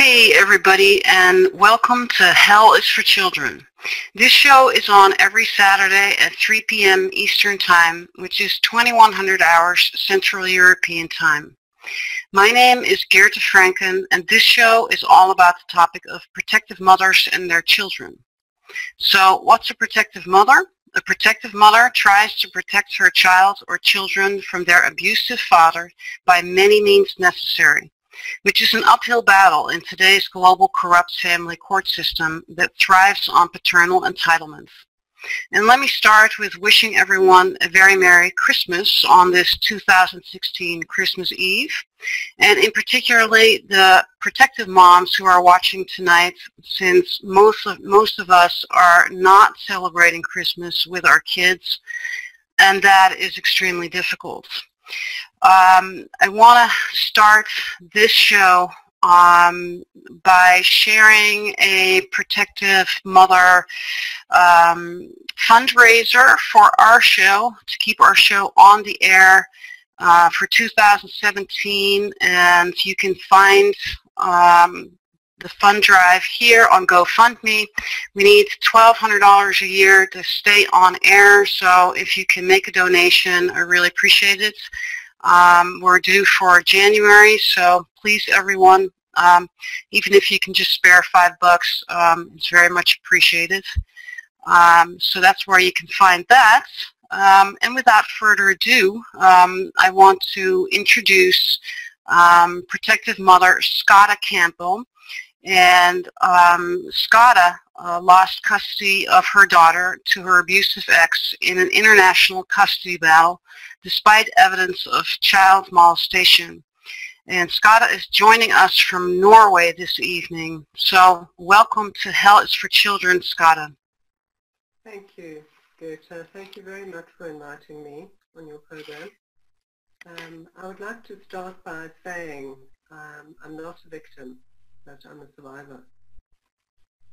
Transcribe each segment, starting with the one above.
Hey everybody and welcome to Hell is for Children. This show is on every Saturday at 3 p.m. Eastern Time, which is 2100 hours Central European Time. My name is Geerte Frenken and this show is all about the topic of protective mothers and their children. So what's a protective mother? A protective mother tries to protect her child or children from their abusive father by many means necessary which is an uphill battle in today's global corrupt family court system that thrives on paternal entitlements. And let me start with wishing everyone a very Merry Christmas on this 2016 Christmas Eve. And in particularly the protective moms who are watching tonight since most of, most of us are not celebrating Christmas with our kids and that is extremely difficult. Um, I want to start this show um, by sharing a Protective Mother um, fundraiser for our show, to keep our show on the air uh, for 2017. And you can find um, the fund drive here on GoFundMe. We need $1,200 a year to stay on air, so if you can make a donation, I really appreciate it. Um, we're due for January, so please everyone, um, even if you can just spare five bucks, um, it's very much appreciated. Um, so that's where you can find that. Um, and without further ado, um, I want to introduce Protective Mother Scotta Campbell. And um, Scotta uh, lost custody of her daughter to her abusive ex in an international custody battle despite evidence of child molestation. And Scotta is joining us from Norway this evening. So welcome to Hell is for Children, Scotta. Thank you, Geerte. Thank you very much for inviting me on your program. Um, I would like to start by saying um, I'm not a victim that I'm a survivor.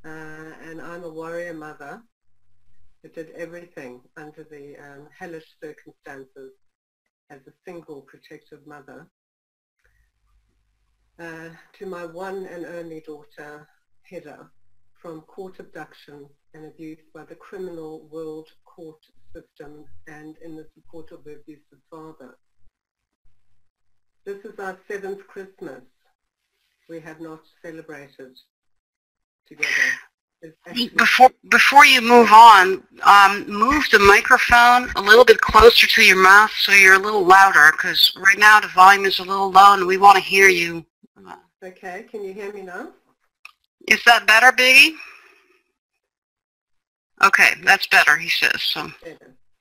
Uh, and I'm a warrior mother who did everything under the um, hellish circumstances as a single protective mother uh, to my one and only daughter, Hedda, from court abduction and abuse by the criminal world court system and in the support of the abusive father. This is our seventh Christmas we have not celebrated together. Before before you move on, um, move the microphone a little bit closer to your mouth so you're a little louder because right now the volume is a little low and we want to hear you. Okay, can you hear me now? Is that better, Biggie? Okay, that's better, he says. So.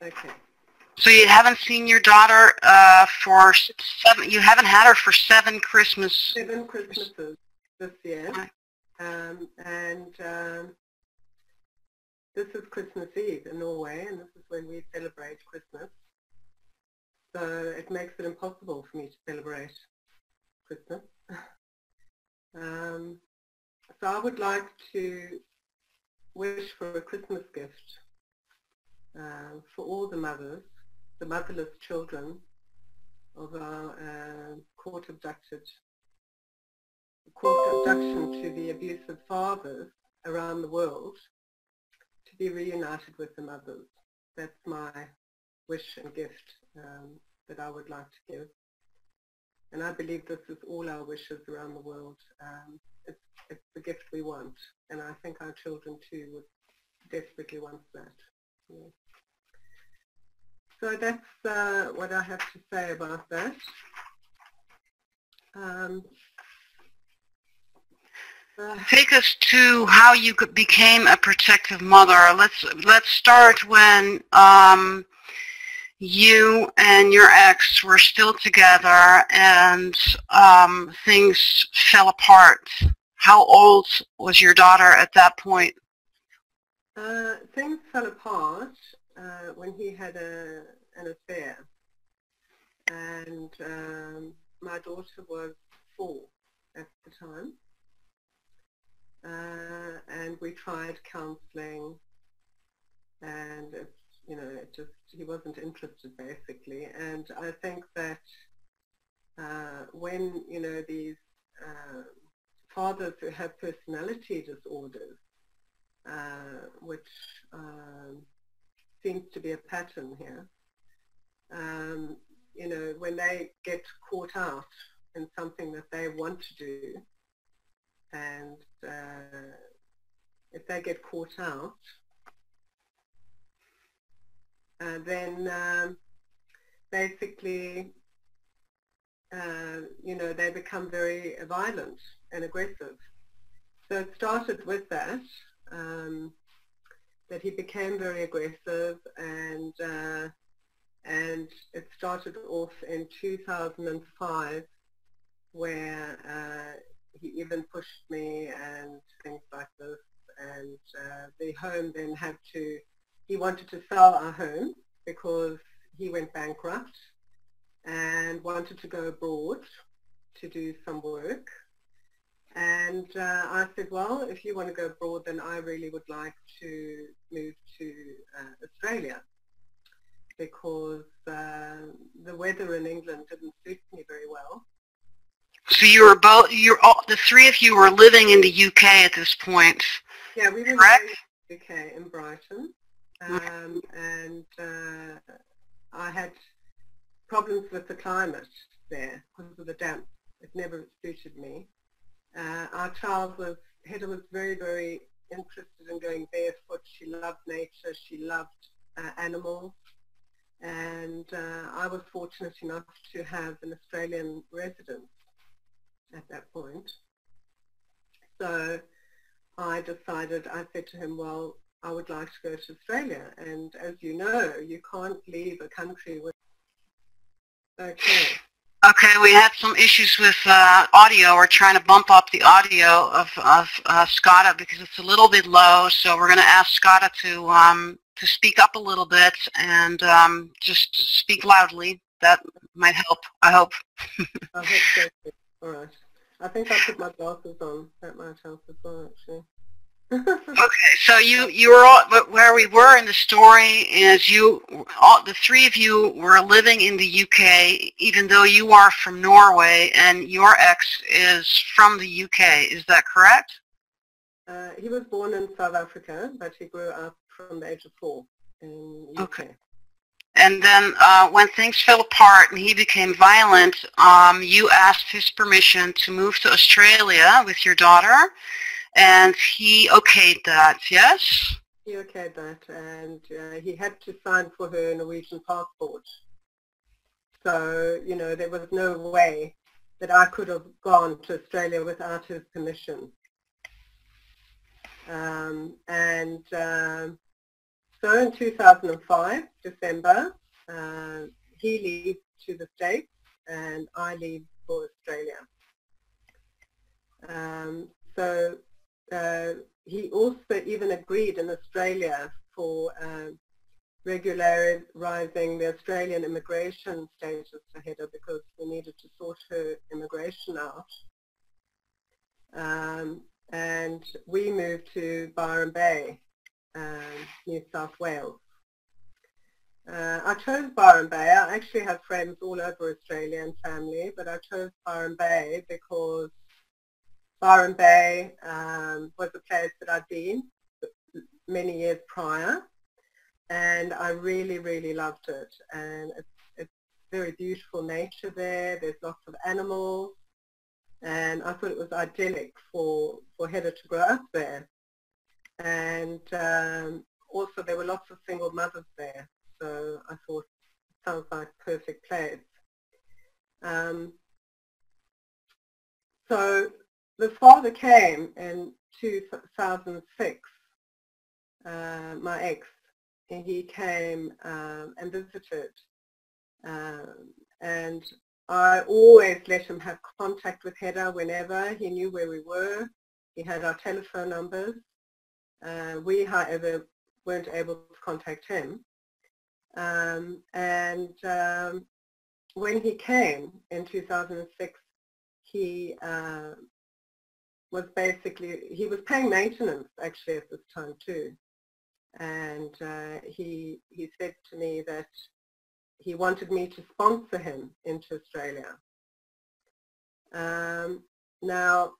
Okay. So you haven't seen your daughter uh, for seven. You haven't had her for seven Christmas. Seven Christmases this year, um, and um, this is Christmas Eve in Norway, and this is when we celebrate Christmas. So it makes it impossible for me to celebrate Christmas. um, so I would like to wish for a Christmas gift uh, for all the mothers the motherless children of our uh, court abducted, court abduction to the abusive fathers around the world to be reunited with the mothers. That's my wish and gift um, that I would like to give. And I believe this is all our wishes around the world. Um, it's, it's the gift we want. And I think our children too would desperately want that. Yeah. So that's uh, what I have to say about that. Um, uh, Take us to how you became a protective mother. Let's let's start when um, you and your ex were still together and um, things fell apart. How old was your daughter at that point? Uh, things fell apart uh, when he had a, an affair. And um, my daughter was four at the time. Uh, and we tried counseling and it, you know, it just, he wasn't interested basically. And I think that uh, when, you know, these uh, fathers who have personality disorders, uh, which um, seems to be a pattern here. Um, you know, when they get caught out in something that they want to do, and uh, if they get caught out, uh, then um, basically, uh, you know, they become very violent and aggressive. So it started with that, um, that he became very aggressive and uh, and it started off in 2005 where uh, he even pushed me and things like this and uh, the home then had to, he wanted to sell our home because he went bankrupt and wanted to go abroad to do some work. And uh, I said, well, if you want to go abroad, then I really would like to move to uh, Australia because uh, the weather in England didn't suit me very well. So you were both, you're all, the three of you were living in the UK at this point. Yeah, we were correct? in the UK in Brighton, um, and uh, I had problems with the climate there because of the damp. It never suited me. Uh, our child was, Hedda was very, very interested in going barefoot. She loved nature. She loved uh, animals. And uh, I was fortunate enough to have an Australian residence at that point. So I decided, I said to him, well, I would like to go to Australia. And as you know, you can't leave a country with... Okay. Okay, we had some issues with uh, audio. We're trying to bump up the audio of, of uh, Scotta because it's a little bit low. So we're going to ask Scotta to um, to speak up a little bit and um, just speak loudly. That might help. I hope. I hope so. All right. I think I put my glasses on. That might help as well, actually. Okay, so you you were all, where we were in the story is you all the three of you were living in the UK, even though you are from Norway and your ex is from the UK. Is that correct? Uh, he was born in South Africa, but he grew up from the age of four in UK. Okay. And then uh, when things fell apart and he became violent, um, you asked his permission to move to Australia with your daughter, and he okayed that, yes? He okayed that, and uh, he had to sign for her Norwegian passport. So, you know, there was no way that I could have gone to Australia without his permission. Um, and um, so in 2005, December, uh, he leaves to the States and I leave for Australia. Um, so uh, he also even agreed in Australia for uh, regularizing the Australian immigration status for Hedda because we needed to sort her immigration out. Um, and we moved to Byron Bay um, New South Wales. Uh, I chose Byron Bay. I actually have friends all over Australia and family, but I chose Byron Bay because Byron Bay um, was a place that I'd been many years prior, and I really, really loved it. And it's, it's very beautiful nature there. There's lots of animals, and I thought it was idyllic for, for Hedda to grow up there and um, also there were lots of single mothers there. So I thought it sounds like perfect place. Um, so the father came in 2006, uh, my ex, and he came um, and visited. Um, and I always let him have contact with Hedda whenever. He knew where we were. He had our telephone numbers. Uh, we, however, weren't able to contact him. Um, and um, when he came in 2006, he uh, was basically, he was paying maintenance actually at this time too. And uh, he, he said to me that he wanted me to sponsor him into Australia. Um, now,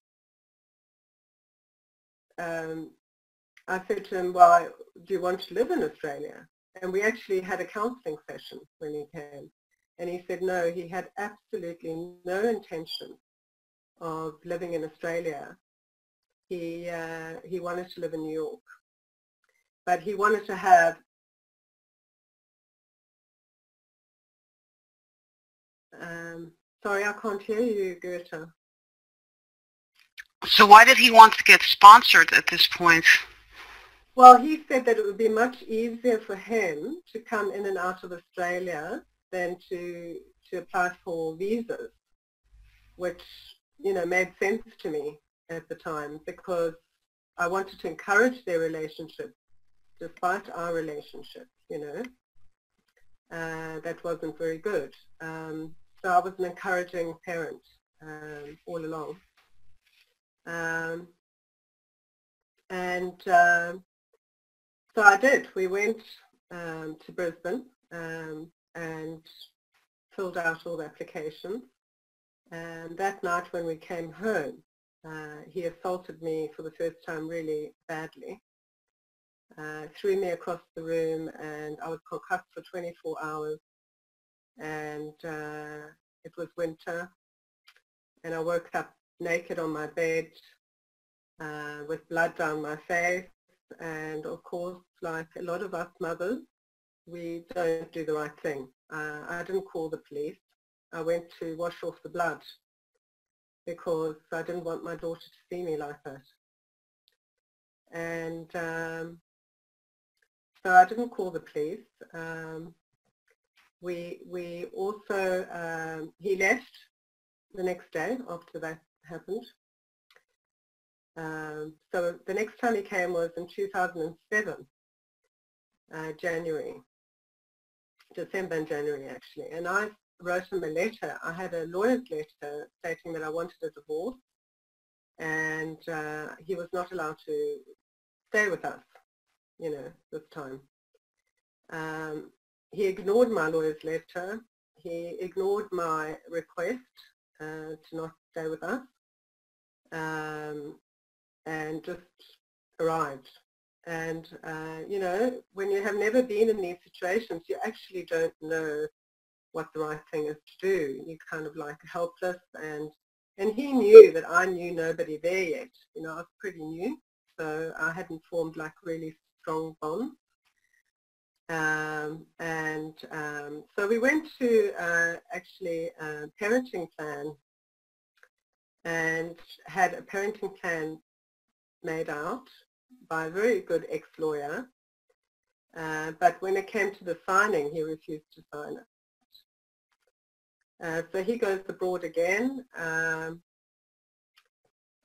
um, I said to him, well, do you want to live in Australia? And we actually had a counselling session when he came. And he said no, he had absolutely no intention of living in Australia. He, uh, he wanted to live in New York. But he wanted to have um, sorry, I can't hear you, Geerte. So why did he want to get sponsored at this point? Well, he said that it would be much easier for him to come in and out of Australia than to to apply for visas, which you know made sense to me at the time because I wanted to encourage their relationship despite our relationship. You know, uh, that wasn't very good. Um, so I was an encouraging parent um, all along. Um, and uh, so I did. We went um, to Brisbane um, and filled out all the applications. And that night when we came home, uh, he assaulted me for the first time really badly. Uh, threw me across the room and I was concussed for 24 hours and uh, it was winter and I woke up naked on my bed uh, with blood down my face and of course like a lot of us mothers we don't do the right thing. Uh, I didn't call the police. I went to wash off the blood because I didn't want my daughter to see me like that. And um, so I didn't call the police. Um, we, we also, um, he left the next day after that happened. Um, so the next time he came was in 2007, uh, January, December and January actually. And I wrote him a letter. I had a lawyer's letter stating that I wanted a divorce and uh, he was not allowed to stay with us, you know, this time. Um, he ignored my lawyer's letter. He ignored my request uh, to not stay with us um, and just arrived. And, uh, you know, when you have never been in these situations, you actually don't know what the right thing is to do. You're kind of like helpless and and he knew that I knew nobody there yet. You know, I was pretty new, so I hadn't formed like really strong bonds. Um, and um, so we went to uh, actually a parenting plan and had a parenting plan made out by a very good ex-lawyer. Uh, but when it came to the signing, he refused to sign it. Uh, so he goes abroad again. Um,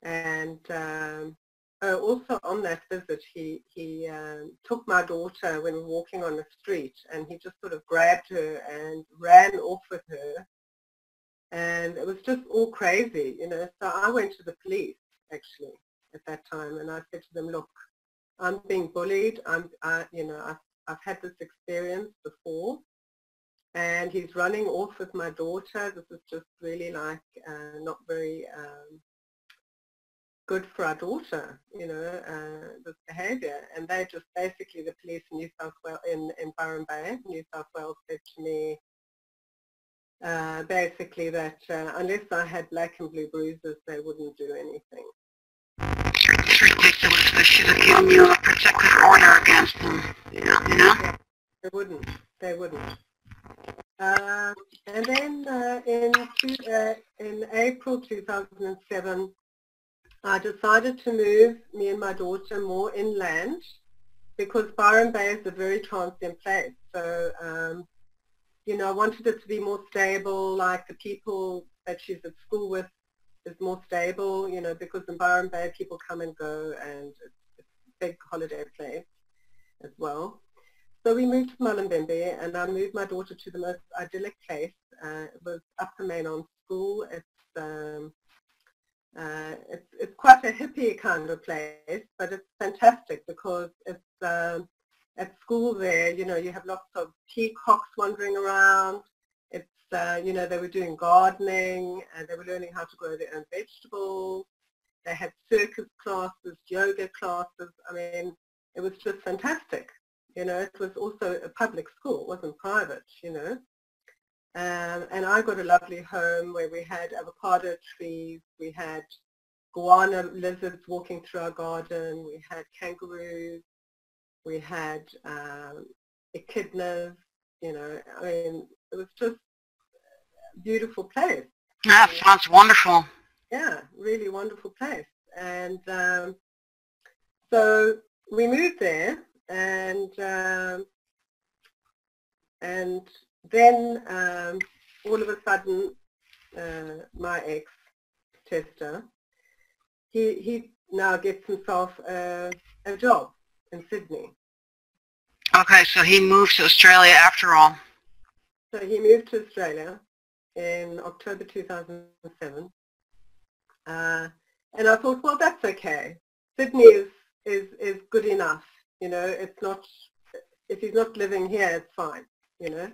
and um, uh, also on that visit, he, he um, took my daughter when we were walking on the street and he just sort of grabbed her and ran off with her. And it was just all crazy, you know. So I went to the police, actually, at that time. And I said to them, look, I'm being bullied. I'm, I, you know, I've, I've had this experience before. And he's running off with my daughter. This is just really like uh, not very um, good for our daughter, you know, uh, this behaviour. And they just basically, the police in New South Wales, in, in Byron Bay, New South Wales, said to me, uh, basically that uh, unless I had black and blue bruises, they wouldn't do anything. It's ridiculous. They should have given you a protective order against them, you know? Yeah, they wouldn't. They wouldn't. Uh, and then uh, in, two, uh, in April 2007, I decided to move me and my daughter more inland because Byron Bay is a very transient place. So, um, you know, I wanted it to be more stable, like the people that she's at school with is more stable, you know, because in Byron Bay people come and go and it's, it's a big holiday place as well. So we moved to Mullumbimby and I moved my daughter to the most idyllic place. Uh, it was Upper Main Arm School. It's um, uh, it's, it's quite a hippie kind of place, but it's fantastic because it's uh, at school there, you know, you have lots of peacocks wandering around. It's, uh, you know, they were doing gardening and they were learning how to grow their own vegetables. They had circus classes, yoga classes. I mean, it was just fantastic. You know, it was also a public school, it wasn't private, you know. Um, and I got a lovely home where we had avocado trees, we had goanna lizards walking through our garden, we had kangaroos, we had um, echidnas, you know, I mean, it was just a beautiful place. That sounds wonderful. Yeah, really wonderful place. And um, so we moved there and um, and then um, all of a sudden uh, my ex Chester he he now gets himself a, a job in Sydney. Okay, so he moved to Australia after all. so he moved to Australia in October 2007 uh, and I thought well that's okay. Sydney is is is good enough you know it's not if he's not living here it's fine you know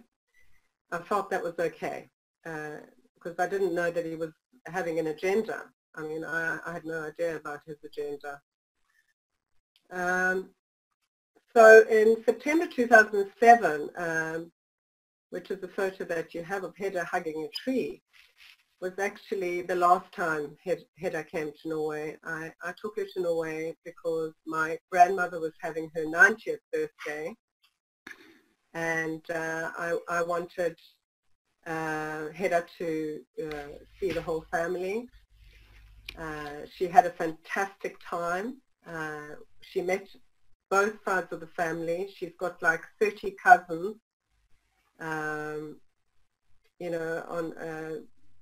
I felt that was okay because I didn't know that he was having an agenda. I mean, I, I had no idea about his agenda. Um, so in September 2007, um, which is a photo that you have of Hedda hugging a tree, was actually the last time Hedda came to Norway. I, I took her to Norway because my grandmother was having her 90th birthday and uh, I, I wanted uh, Hedda to uh, see the whole family. Uh, she had a fantastic time. Uh, she met both sides of the family. She's got like 30 cousins, um, you know, on uh,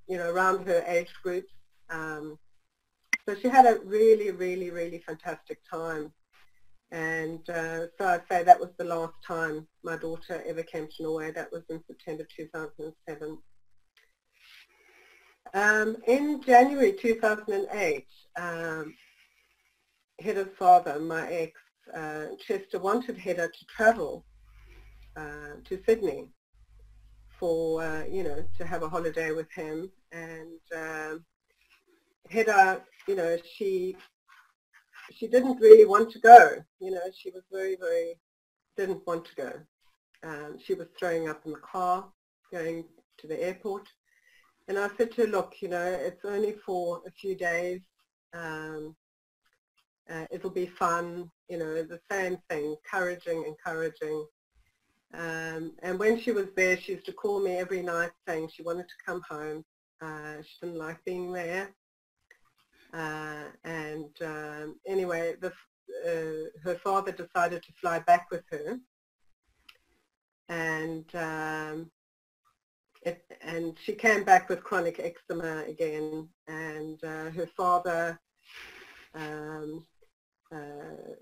you know around her age group. Um, so she had a really, really, really fantastic time. And uh, so I'd say that was the last time my daughter ever came to Norway. That was in September 2007. Um, in January 2008, um, Hedda's father, my ex, uh, Chester, wanted Hedda to travel uh, to Sydney for, uh, you know, to have a holiday with him. And um, Hedda, you know, she she didn't really want to go. You know, she was very, very, didn't want to go. Um, she was throwing up in the car going to the airport. And I said to her, look, you know, it's only for a few days. Um, uh, it'll be fun, you know, the same thing, encouraging, encouraging. Um, and when she was there, she used to call me every night saying she wanted to come home. Uh, she didn't like being there. Uh, and um, anyway, the, uh, her father decided to fly back with her. And um, it, and she came back with chronic eczema again. And uh, her father um, uh,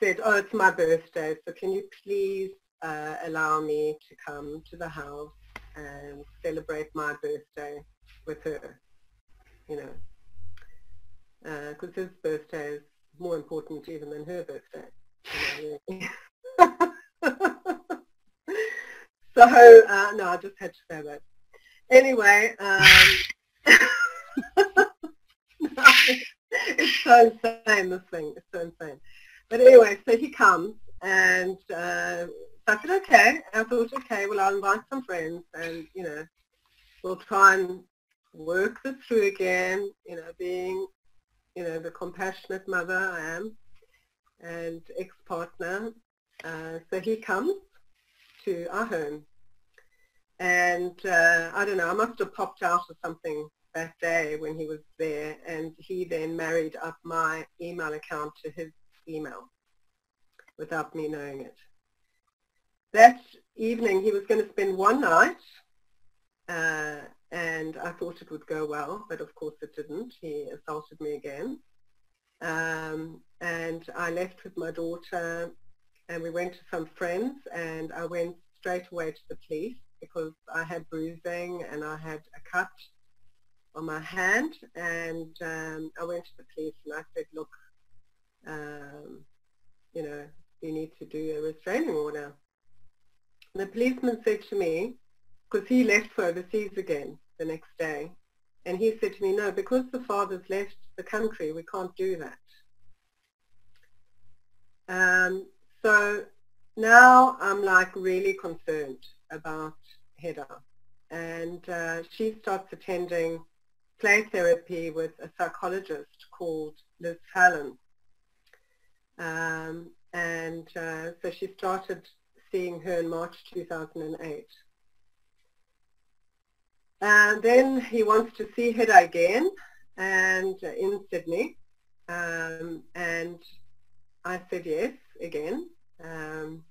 said, oh, it's my birthday, so can you please uh, allow me to come to the house and celebrate my birthday with her, you know because uh, his birthday is more important even than her birthday. so, uh, no, I just had to say that. Anyway, um, it's so insane, this thing. It's so insane. But anyway, so he comes and uh, I said, okay. And I thought, okay, well, I'll invite some friends and, you know, we'll try and work this through again, you know, being you know, the compassionate mother I am and ex-partner. Uh, so he comes to our home. And uh, I don't know, I must have popped out or something that day when he was there and he then married up my email account to his email without me knowing it. That evening he was going to spend one night uh, and I thought it would go well, but of course it didn't. He assaulted me again. Um, and I left with my daughter and we went to some friends and I went straight away to the police because I had bruising and I had a cut on my hand and um, I went to the police and I said, look, um, you know, you need to do a restraining order. The policeman said to me, because he left for overseas again, the next day. And he said to me, no, because the father's left the country, we can't do that. Um, so now I'm like really concerned about Hedda. And uh, she starts attending play therapy with a psychologist called Liz Fallon. Um, and uh, so she started seeing her in March 2008. And then he wants to see Hedda again and uh, in Sydney. Um, and I said yes again. Um,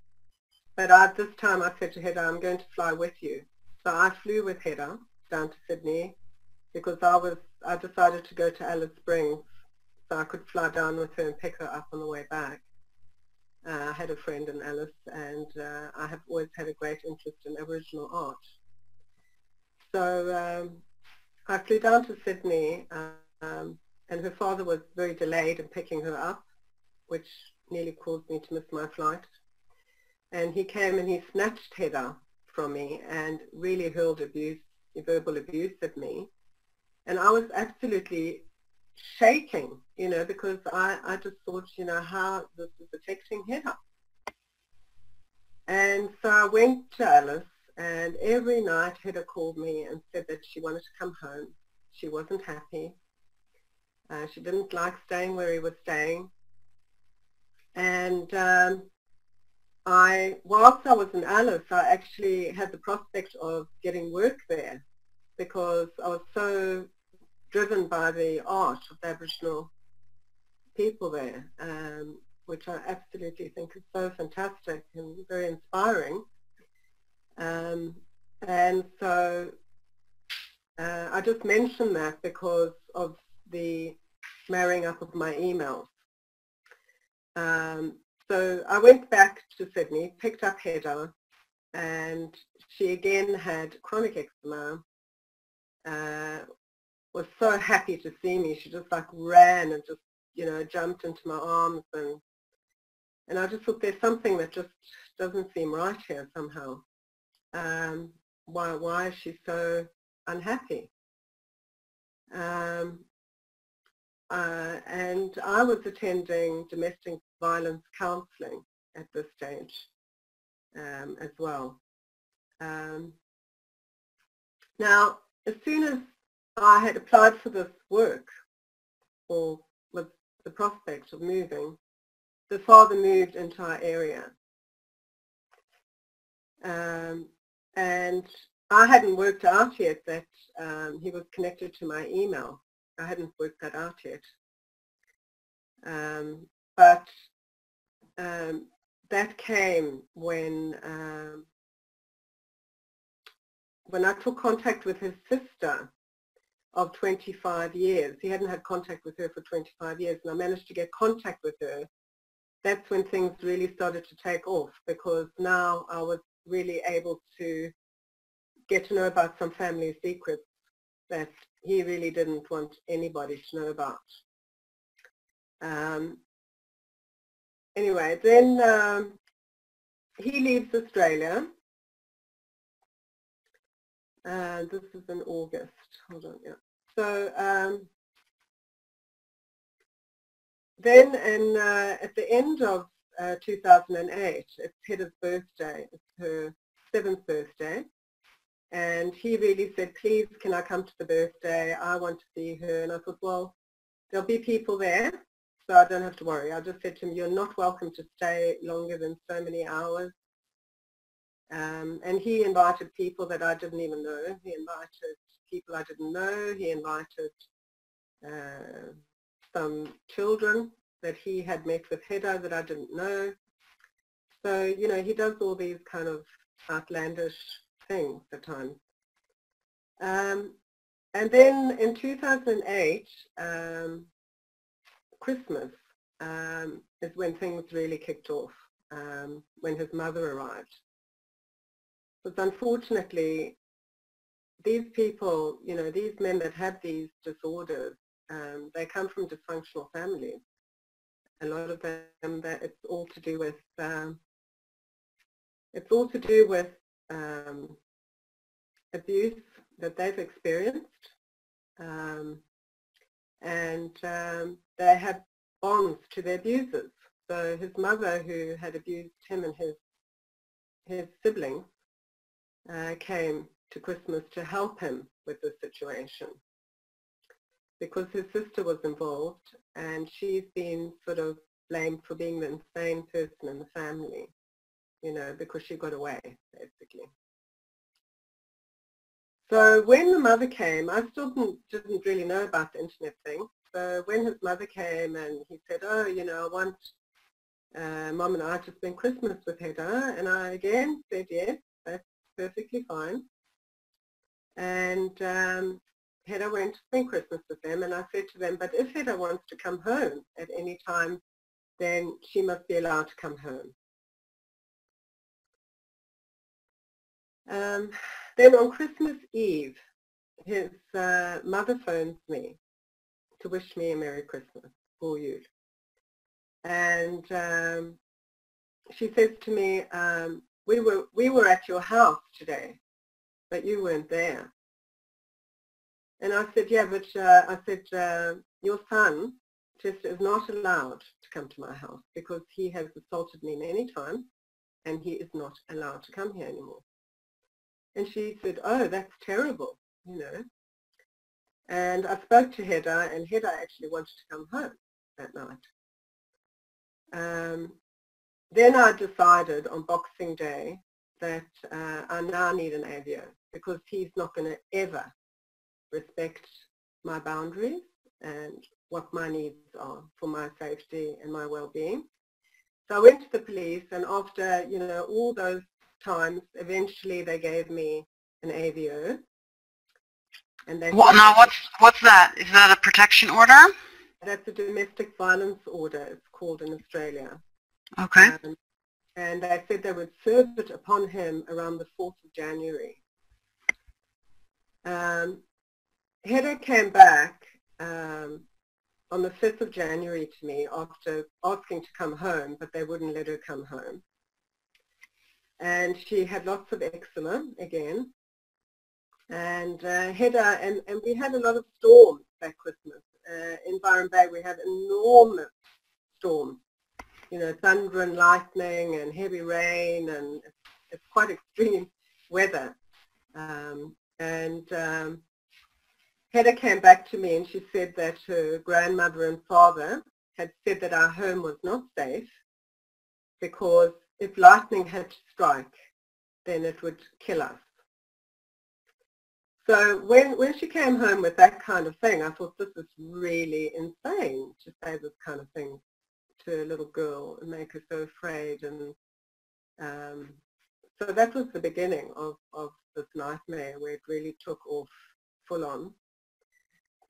but at this time I said to Hedda, I'm going to fly with you. So I flew with Hedda down to Sydney because I was I decided to go to Alice Springs so I could fly down with her and pick her up on the way back. Uh, I had a friend in Alice and uh, I have always had a great interest in Aboriginal art. So um, I flew down to Sydney um, and her father was very delayed in picking her up, which nearly caused me to miss my flight. And he came and he snatched Hedda from me and really hurled abuse, verbal abuse at me. And I was absolutely shaking, you know, because I, I just thought, you know, how this is affecting Hedda. And so I went to Alice and every night Hedda called me and said that she wanted to come home. She wasn't happy. Uh, she didn't like staying where he was staying. And um, I, whilst I was in Alice, I actually had the prospect of getting work there because I was so driven by the art of the Aboriginal people there, um, which I absolutely think is so fantastic and very inspiring. Um, and so uh, I just mention that because of the marrying up of my emails. Um, so I went back to Sydney, picked up Hedda, and she again had chronic eczema, uh, was so happy to see me. She just like ran and just, you know, jumped into my arms and and I just thought there's something that just doesn't seem right here somehow. Um, why why is she so unhappy? Um, uh, and I was attending domestic violence counselling at this stage um, as well. Um, now, as soon as I had applied for this work, or with the prospect of moving, the father moved into our area. Um, and I hadn't worked out yet that um, he was connected to my email. I hadn't worked that out yet. Um, but um, that came when um, when I took contact with his sister of 25 years. He hadn't had contact with her for 25 years, and I managed to get contact with her. That's when things really started to take off because now I was really able to get to know about some family secrets that he really didn't want anybody to know about. Um, anyway, then um, he leaves Australia. This is in August. Hold on, yeah. So um, then in, uh, at the end of uh, 2008, it's Hedda's birthday. It's her seventh birthday. And he really said, please, can I come to the birthday? I want to see her. And I thought, well, there'll be people there, so I don't have to worry. I just said to him, you're not welcome to stay longer than so many hours. Um, and he invited people that I didn't even know. He invited people I didn't know. He invited uh, some children that he had met with Hedda that I didn't know. So, you know, he does all these kind of outlandish things at times. Um, and then in 2008, um, Christmas um, is when things really kicked off, um, when his mother arrived. But unfortunately, these people, you know, these men that have these disorders, um, they come from dysfunctional families. A lot of them, that it's all to do with, um, it's all to do with um, abuse that they've experienced Um, and um, they have bonds to their abusers. So his mother, who had abused him and his his siblings, uh, came to Christmas to help him with the situation because his sister was involved and she's been sort of blamed for being the insane person in the family, you know, because she got away, basically. So when the mother came, I still didn't, didn't really know about the internet thing. So when his mother came and he said, oh, you know, I want uh, mom and I to spend Christmas with Hedda, and I again said yes, that's perfectly fine. And um, Hedda went to spend Christmas with them, and I said to them, but if Hedda wants to come home at any time, then she must be allowed to come home. Um, then on Christmas Eve, his uh, mother phones me to wish me a Merry Christmas for you. And um, she says to me, um, we were we were at your house today, but you weren't there. And I said, yeah, but uh, I said, uh, your son just is not allowed to come to my house because he has assaulted me many times and he is not allowed to come here anymore. And she said, oh, that's terrible, you know. And I spoke to Hedda and Hedda actually wanted to come home that night. Um, then I decided on Boxing Day that uh, I now need an AVO because he's not going to ever respect my boundaries and what my needs are for my safety and my well-being. So I went to the police and after, you know, all those times, eventually they gave me an AVO. And they well, now what's, what's that? Is that a protection order? That's a domestic violence order, it's called in Australia. Okay. Um, and they said they would serve it upon him around the 4th of January. Um, Hedda came back um, on the 5th of January to me after asking to come home, but they wouldn't let her come home. And she had lots of eczema again. And uh, Hedda, and, and we had a lot of storms that Christmas. Uh, in Byron Bay, we had enormous storms, you know, thunder and lightning and heavy rain, and it's, quite extreme weather. Um, and um, came back to me and she said that her grandmother and father had said that our home was not safe because if lightning had to strike, then it would kill us. So when, when she came home with that kind of thing, I thought this is really insane to say this kind of thing to a little girl and make her so afraid. And um, so that was the beginning of, of this nightmare where it really took off full on.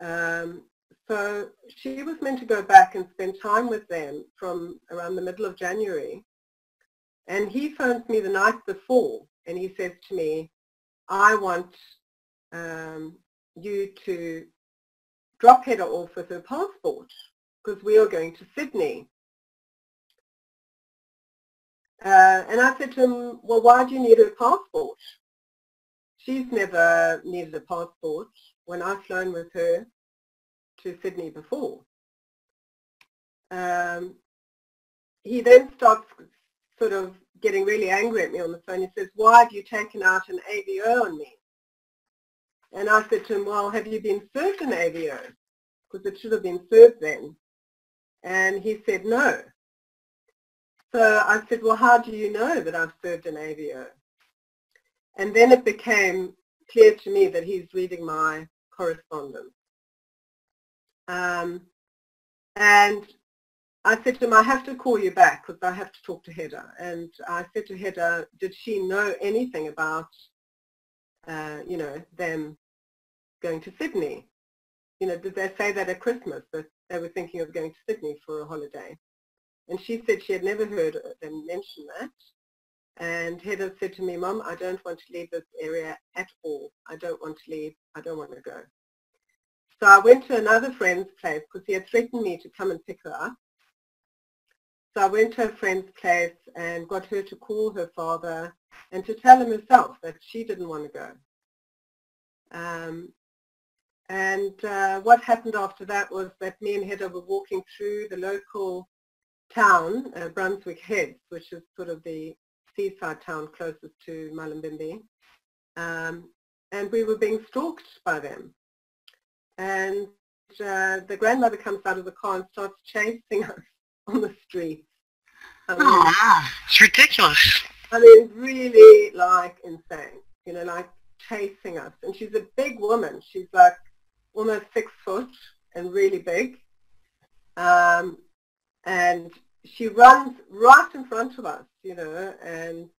Um, so she was meant to go back and spend time with them from around the middle of January. And he phones me the night before and he says to me, I want um, you to drop Hedda off with her passport because we are going to Sydney. Uh, and I said to him, well, why do you need a passport? She's never needed a passport when I've flown with her to Sydney before. Um, he then starts sort of getting really angry at me on the phone. He says, why have you taken out an AVO on me? And I said to him, well, have you been served an AVO? Because it should have been served then. And he said, no. So I said, well, how do you know that I've served an AVO? And then it became clear to me that he's reading my correspondence. Um, and I said to him, I have to call you back because I have to talk to Hedda. And I said to Hedda, did she know anything about, uh, you know, them going to Sydney? You know, did they say that at Christmas that they were thinking of going to Sydney for a holiday? And she said she had never heard them mention that. And Hedda said to me, Mom, I don't want to leave this area at all. I don't want to leave. I don't want to go. So I went to another friend's place because he had threatened me to come and pick her up. So I went to a friend's place and got her to call her father and to tell him herself that she didn't want to go. Um, and uh, what happened after that was that me and Hedda were walking through the local town, uh, Brunswick Heads, which is sort of the seaside town closest to Mullumbimby. Um, and we were being stalked by them. And uh, the grandmother comes out of the car and starts chasing us on the street. I mean, oh, it's ridiculous. I mean, really like insane, you know, like chasing us. And she's a big woman. She's like almost six foot and really big. Um, and she runs right in front of us, you know, and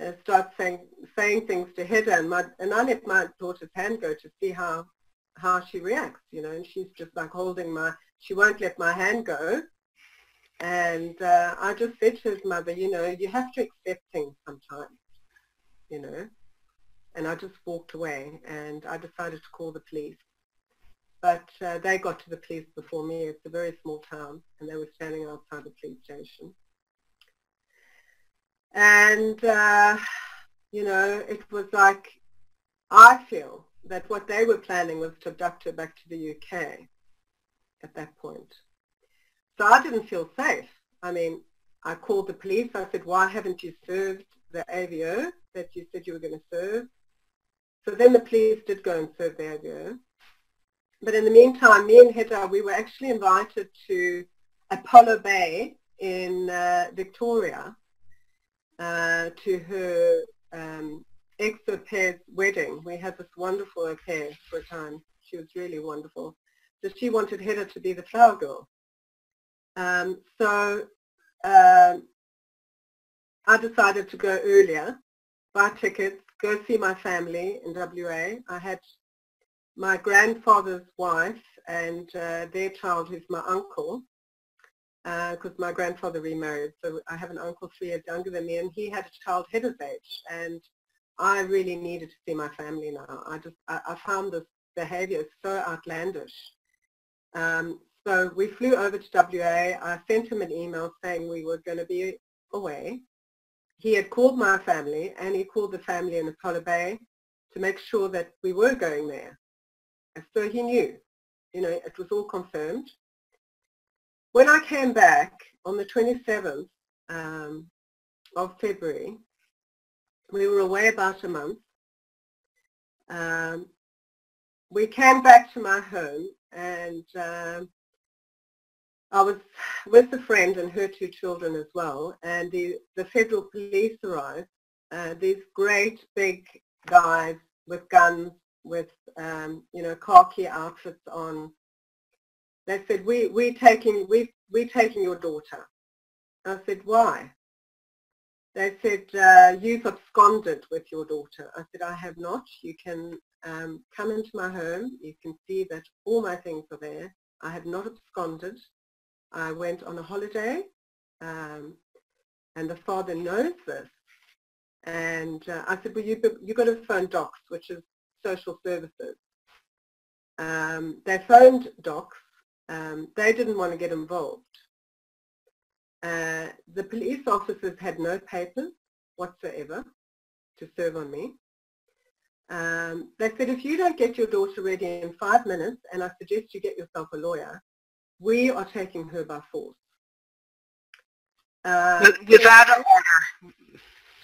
uh, starts saying saying things to Hedda, and, my, and I let my daughter's hand go to see how how she reacts, you know, and she's just like holding my, she won't let my hand go. And uh, I just said to his mother, you know, you have to accept things sometimes, you know. And I just walked away and I decided to call the police but uh, they got to the police before me. It's a very small town, and they were standing outside the police station. And, uh, you know, it was like, I feel that what they were planning was to abduct her back to the UK at that point. So I didn't feel safe. I mean, I called the police. I said, why haven't you served the AVO that you said you were going to serve? So then the police did go and serve the AVO. But in the meantime, me and Hedda, we were actually invited to Apollo Bay in uh, Victoria uh, to her um, ex-au pair's wedding. We had this wonderful au pair for a time. She was really wonderful. So she wanted Hedda to be the flower girl. Um, so um, I decided to go earlier, buy tickets, go see my family in WA. I had my grandfather's wife and uh, their child, who's my uncle, because uh, my grandfather remarried. So I have an uncle three years younger than me, and he had a child Hedda's age. And I really needed to see my family now. I just, I, I found this behavior so outlandish. Um, so we flew over to WA. I sent him an email saying we were going to be away. He had called my family and he called the family in Apollo Bay to make sure that we were going there. So he knew, you know, it was all confirmed. When I came back on the 27th um, of February, we were away about a month. Um, we came back to my home and um, I was with a friend and her two children as well and the, the federal police arrived, uh, these great big guys with guns with, um, you know, khaki outfits on. They said, we, we taking, we, we taking your daughter. I said, why? They said, uh, you've absconded with your daughter. I said, I have not. You can um, come into my home. You can see that all my things are there. I have not absconded. I went on a holiday, um, and the father knows this. And uh, I said, well, you, you've got to phone DOCS, which is social services. Um, they phoned DOCS. Um, they didn't want to get involved. Uh, the police officers had no papers whatsoever to serve on me. Um, they said, if you don't get your daughter ready in five minutes, and I suggest you get yourself a lawyer, we are taking her by force. Uh, Without an order.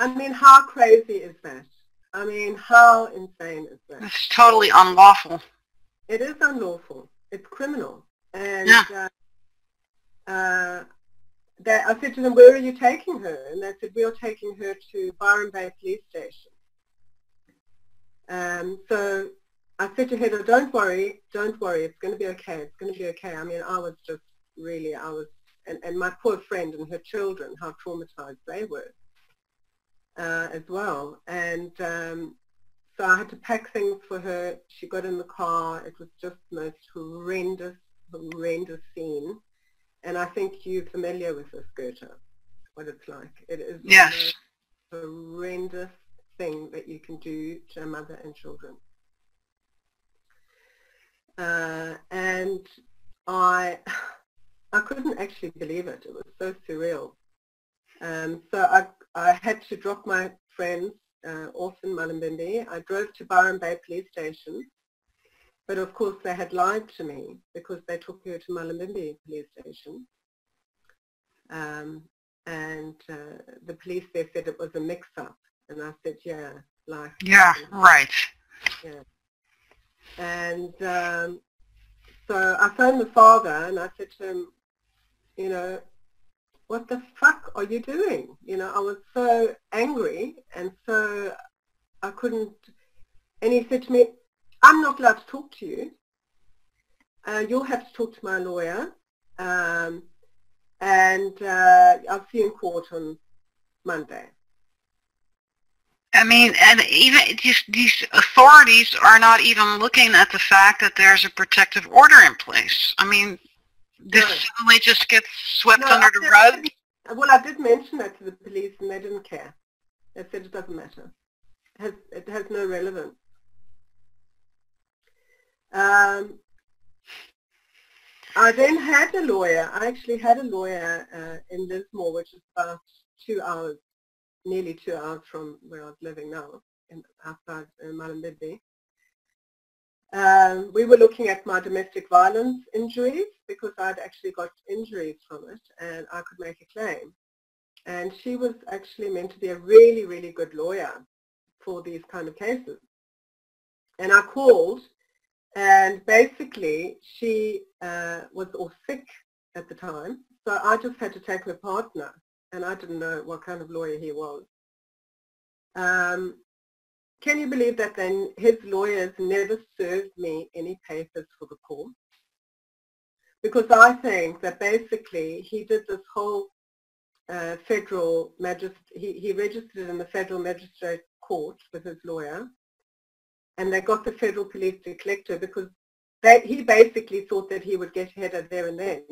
I mean, how crazy is that? I mean, how insane is that? It's totally unlawful. It is unlawful. It's criminal. And yeah. uh, uh, they, I said to them, where are you taking her? And they said, we are taking her to Byron Bay Police Station. Um, so I said to her, don't worry, don't worry, it's going to be okay, it's going to be okay. I mean, I was just really, I was, and, and my poor friend and her children, how traumatized they were uh, as well. And um, so I had to pack things for her. She got in the car. It was just the most horrendous, horrendous scene. And I think you're familiar with this, Geerte, what it's like. It is yes. a horrendous thing that you can do to a mother and children. Uh, and I, I couldn't actually believe it. It was so surreal. Um, so I, I had to drop my friends uh, off in I drove to Byron Bay Police Station But of course they had lied to me because they took her to Mullumbimby police station. Um, and uh, the police there said it was a mix-up. And I said, yeah, like... Yeah, right. Yeah. And um, so I phoned the father and I said to him, you know, what the fuck are you doing? You know, I was so angry and so I couldn't, and he said to me, I'm not allowed to talk to you. Uh, you'll have to talk to my lawyer. Um, and uh, I'll see you in court on Monday. I mean, and even these, these authorities are not even looking at the fact that there's a protective order in place. I mean, this suddenly just gets swept no, under the rug. Well, I did mention that to the police, and they didn't care. They said it doesn't matter. It has, it has no relevance. Um, I then had a lawyer. I actually had a lawyer uh, in Lismore, which is about two hours nearly two hours from where I was living now, in, outside uh, Mullumbimby. Um, we were looking at my domestic violence injuries because I'd actually got injuries from it and I could make a claim. And she was actually meant to be a really, really good lawyer for these kind of cases. And I called and basically she uh, was all sick at the time. So I just had to take her partner and I didn't know what kind of lawyer he was. Um, can you believe that then his lawyers never served me any papers for the court? Because I think that basically he did this whole uh, federal magistrate, he, he registered in the federal magistrate court with his lawyer and they got the federal police to collect her because they, he basically thought that he would get Hedda there and then.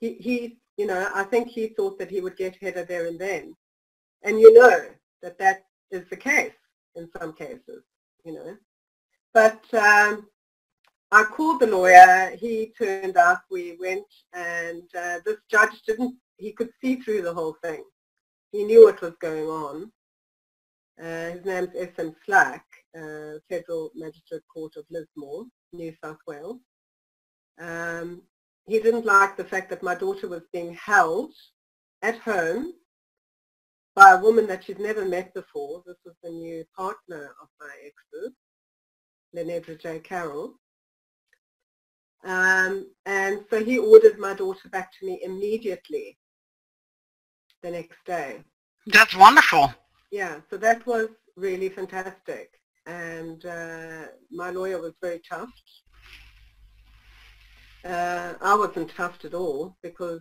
he, he, you know, I think he thought that he would get Hedda there and then. And you know that that is the case in some cases, you know. But um, I called the lawyer. He turned up. We went, and uh, this judge didn't. He could see through the whole thing. He knew what was going on. Uh, his name's S.M. Slack, uh, Federal Magistrate Court of Lismore, New South Wales. Um, he didn't like the fact that my daughter was being held at home by a woman that she'd never met before. This was the new partner of my exes, Lenedra J. Carroll. Um, and so he ordered my daughter back to me immediately the next day. That's wonderful. Yeah, so that was really fantastic. And uh, my lawyer was very tough uh, I wasn't tough at all because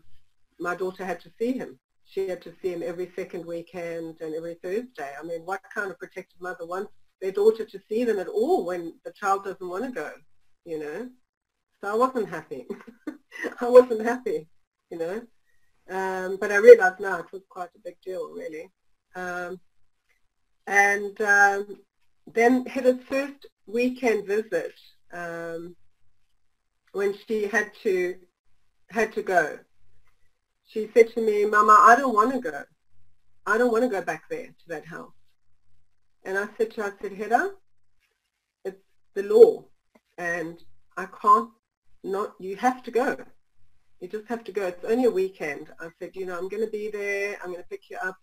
my daughter had to see him. She had to see him every second weekend and every Thursday. I mean, what kind of protective mother wants their daughter to see them at all when the child doesn't want to go, you know? So I wasn't happy. I wasn't happy, you know? Um, but I realized now it was quite a big deal, really. Um, and um, then a first weekend visit, um, when she had to had to go. She said to me, Mama, I don't want to go. I don't want to go back there to that house. And I said to her, I said, Hedda, it's the law and I can't not, you have to go. You just have to go. It's only a weekend. I said, you know, I'm going to be there. I'm going to pick you up.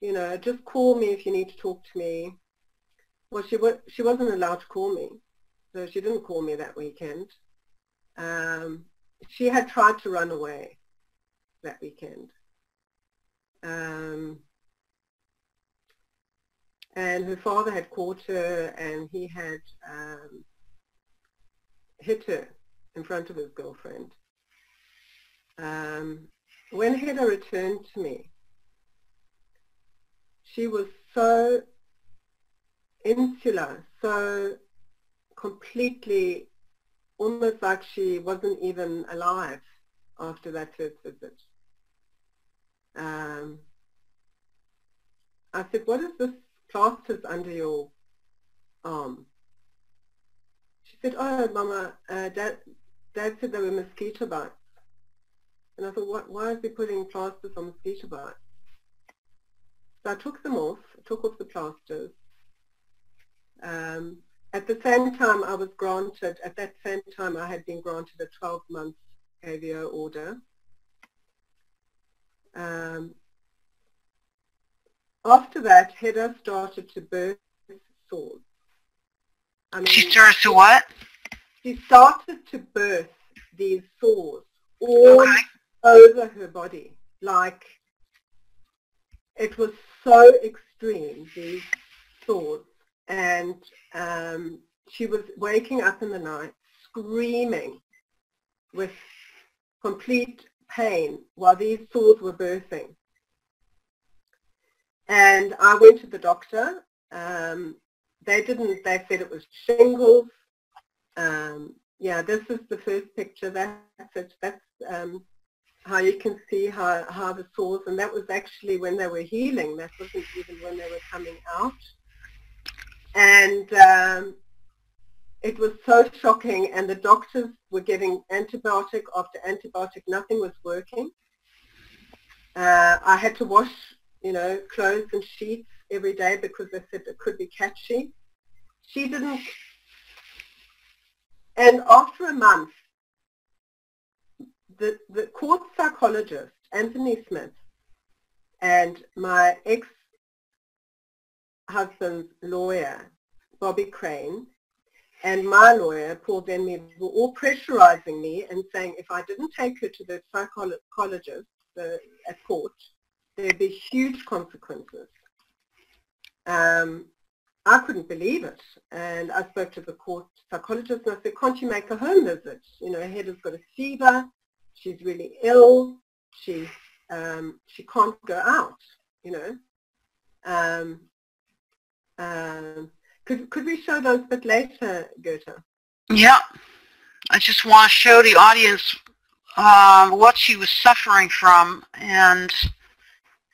You know, just call me if you need to talk to me. Well, she, was, she wasn't allowed to call me. So she didn't call me that weekend. Um, she had tried to run away that weekend. Um, and her father had caught her and he had um, hit her in front of his girlfriend. Um, when Hedda returned to me, she was so insular, so completely almost like she wasn't even alive after that first visit. Um, I said, what is this plasters under your arm? She said, oh, Mama, uh, Dad, Dad said they were mosquito bites. And I thought, why is he putting plasters on mosquito bites? So I took them off, took off the plasters, Um, at the same time, I was granted, at that same time, I had been granted a 12-month AVO order. Um, after that, Hedda started to birth sores. I mean, she started to what? She started to birth these sores all okay. over her body. Like, it was so extreme, these sores. And um, she was waking up in the night screaming with complete pain while these sores were birthing. And I went to the doctor. Um, they didn't, they said it was shingles. Um, yeah, this is the first picture. That's it. That's um, how you can see how, how the sores, and that was actually when they were healing. That wasn't even when they were coming out. And um, it was so shocking, and the doctors were giving antibiotic after antibiotic. Nothing was working. Uh, I had to wash, you know, clothes and sheets every day because they said it could be catchy. She didn't. And after a month, the, the court psychologist, Anthony Smith, and my ex-husband's lawyer, Bobby Crane, and my lawyer, Paul Denmead, were all pressurizing me and saying if I didn't take her to the psychologist the, at court, there'd be huge consequences. Um, I couldn't believe it. And I spoke to the court psychologist and I said, can't you make a home visit? You know, Hedda's got a fever. She's really ill. She, um, she can't go out, you know. Um, um, could, could we show those a bit later, Geerte? Yeah. I just want to show the audience uh, what she was suffering from and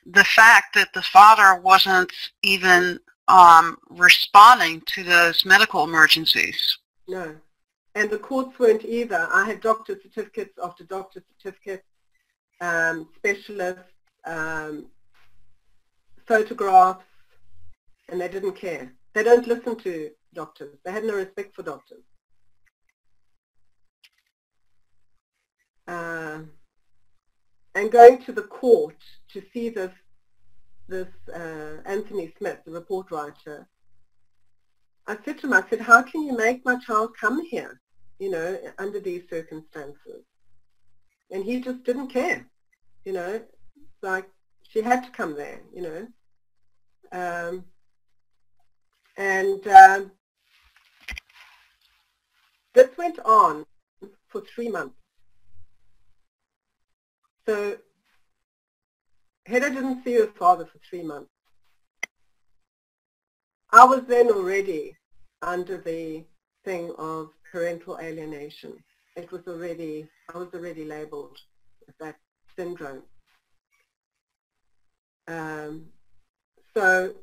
the fact that the father wasn't even um, responding to those medical emergencies. No. And the courts weren't either. I had doctor certificates after doctor certificates, um, specialists, um, photographs, and they didn't care. They don't listen to doctors. They had no respect for doctors. Uh, and going to the court to see this this uh, Anthony Smith, the report writer, I said to him, I said, how can you make my child come here, you know, under these circumstances? And he just didn't care, you know, like she had to come there, you know. Um, and um, this went on for three months. So Hedda didn't see her father for three months. I was then already under the thing of parental alienation. It was already, I was already labeled that syndrome. Um, so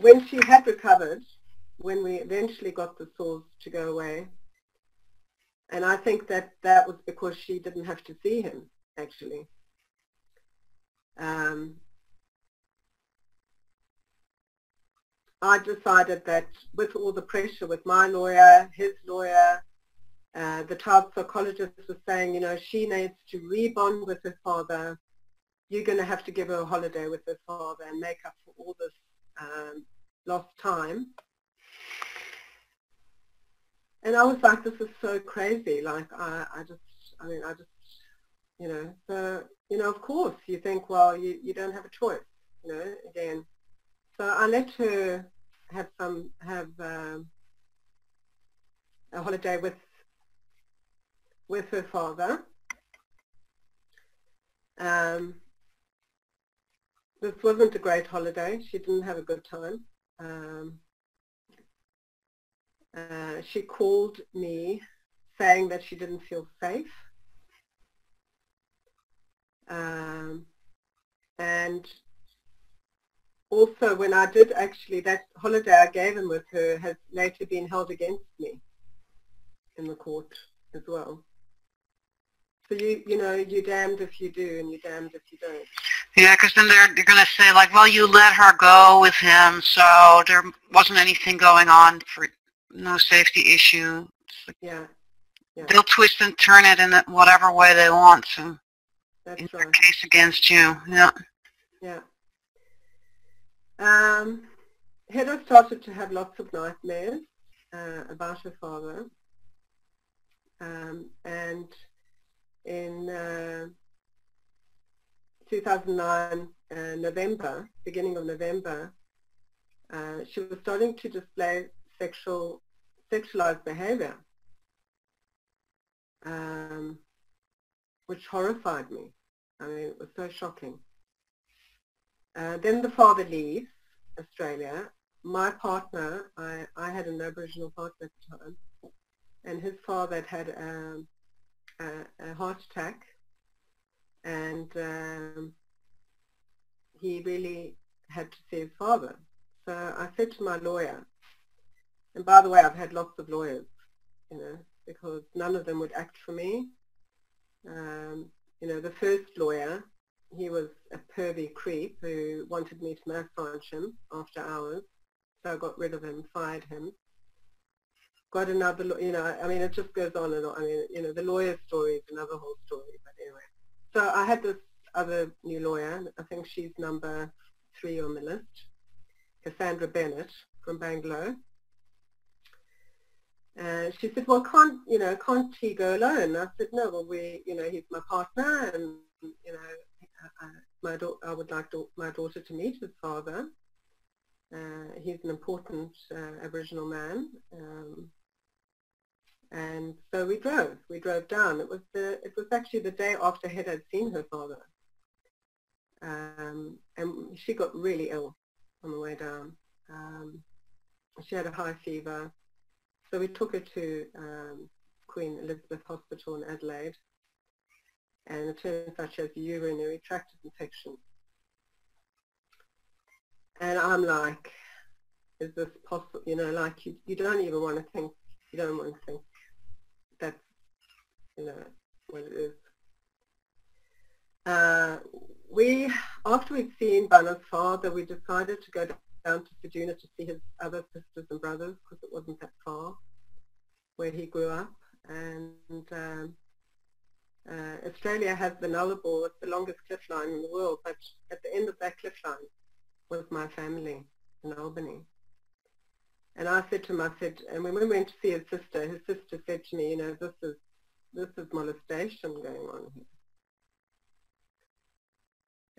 when she had recovered, when we eventually got the sores to go away, and I think that that was because she didn't have to see him, actually. Um, I decided that with all the pressure with my lawyer, his lawyer, uh, the child psychologist was saying, you know, she needs to rebond with her father. You're going to have to give her a holiday with her father and make up for all this um, lost time. And I was like, this is so crazy. Like, I, I just, I mean, I just, you know, so, you know, of course you think, well, you, you don't have a choice, you know, again. So I let her have some, have um, a holiday with, with her father. Um, this wasn't a great holiday. She didn't have a good time. Um, uh, she called me saying that she didn't feel safe. Um, and also when I did actually, that holiday I gave him with her has later been held against me in the court as well. So you, you know, you're damned if you do and you're damned if you don't. Yeah, because then they're, they're going to say, like, well, you let her go with him, so there wasn't anything going on for no safety issue. Like yeah. yeah. They'll twist and turn it in whatever way they want to. That's in right. case against you. Yeah. Yeah. Um, Hedda started to have lots of nightmares uh, about her father. Um, and in uh, 2009, uh, November, beginning of November, uh, she was starting to display sexual, sexualized behavior, um, which horrified me. I mean, it was so shocking. Uh, then the father leaves Australia. My partner, I, I had an Aboriginal partner at the time, and his father had had um, a, a heart attack and um, he really had to see his father. So I said to my lawyer, and by the way, I've had lots of lawyers, you know, because none of them would act for me. Um, you know, the first lawyer, he was a pervy creep who wanted me to massage him after hours. So I got rid of him, fired him. Got another, you know, I mean, it just goes on and on. I mean, you know, the lawyer story is another whole story, but. So I had this other new lawyer, I think she's number three on the list, Cassandra Bennett from Bangalow. And she said, well, can't, you know, can't he go alone? I said, no, well, we, you know, he's my partner and, you know, I, my da- I would like to, my daughter to meet his father. Uh, he's an important uh, Aboriginal man. Um, and so we drove. We drove down. It was the. It was actually the day after Hedda had seen her father, um, and she got really ill on the way down. Um, she had a high fever, so we took her to um, Queen Elizabeth Hospital in Adelaide, and it turns out she has a urinary tract infection. And I'm like, is this possible? You know, like you, you don't even want to think, you don't want to think you know what it is. Uh, we after we'd seen Bana's father, we decided to go down to Ceduna to see his other sisters and brothers because it wasn't that far where he grew up. And um, uh, Australia has the Nullarbor, it's the longest cliff line in the world, but at the end of that cliff line was my family in Albany. And I said to him, I said, and when we went to see his sister, his sister said to me, you know, this is this is molestation going on here.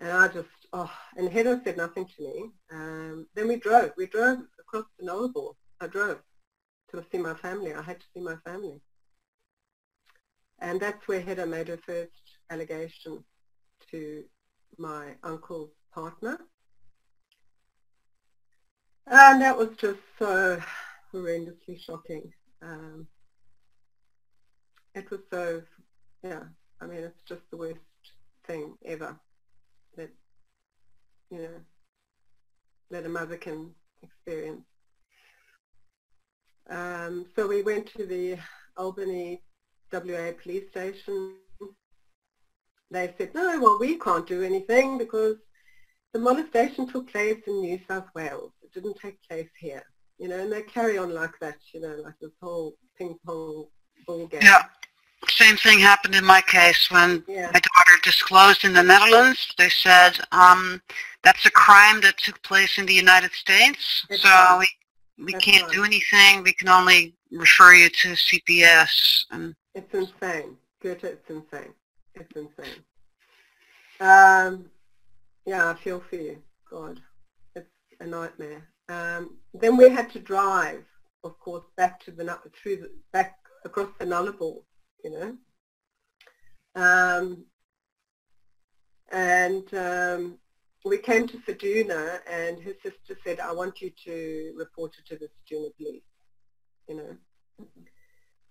And I just, oh, and Hedda said nothing to me. Um, then we drove. We drove across the Nullarbor. I drove to see my family. I had to see my family. And that's where Hedda made her first allegation to my uncle's partner. And that was just so horrendously shocking. Um, it was so, yeah, I mean, it's just the worst thing ever that, you know, that a mother can experience. Um, so we went to the Albany WA police station. They said, no, well, we can't do anything because the molestation took place in New South Wales. It didn't take place here. You know, and they carry on like that, you know, like this whole ping pong ball game. Yeah. Same thing happened in my case when Yeah. my daughter disclosed in the Netherlands. They said um, that's a crime that took place in the United States, That's so right. we we That's can't right. do anything. We can only refer you to CPS. And It's insane. Geerte, it's insane. It's insane. Um, yeah, I feel for you. God, it's a nightmare. Um, then we had to drive, of course, back to the through the back across the Nullarbor, you know. Um, and um, we came to Ceduna, and his sister said, "I want you to report it to the Ceduna police," you know.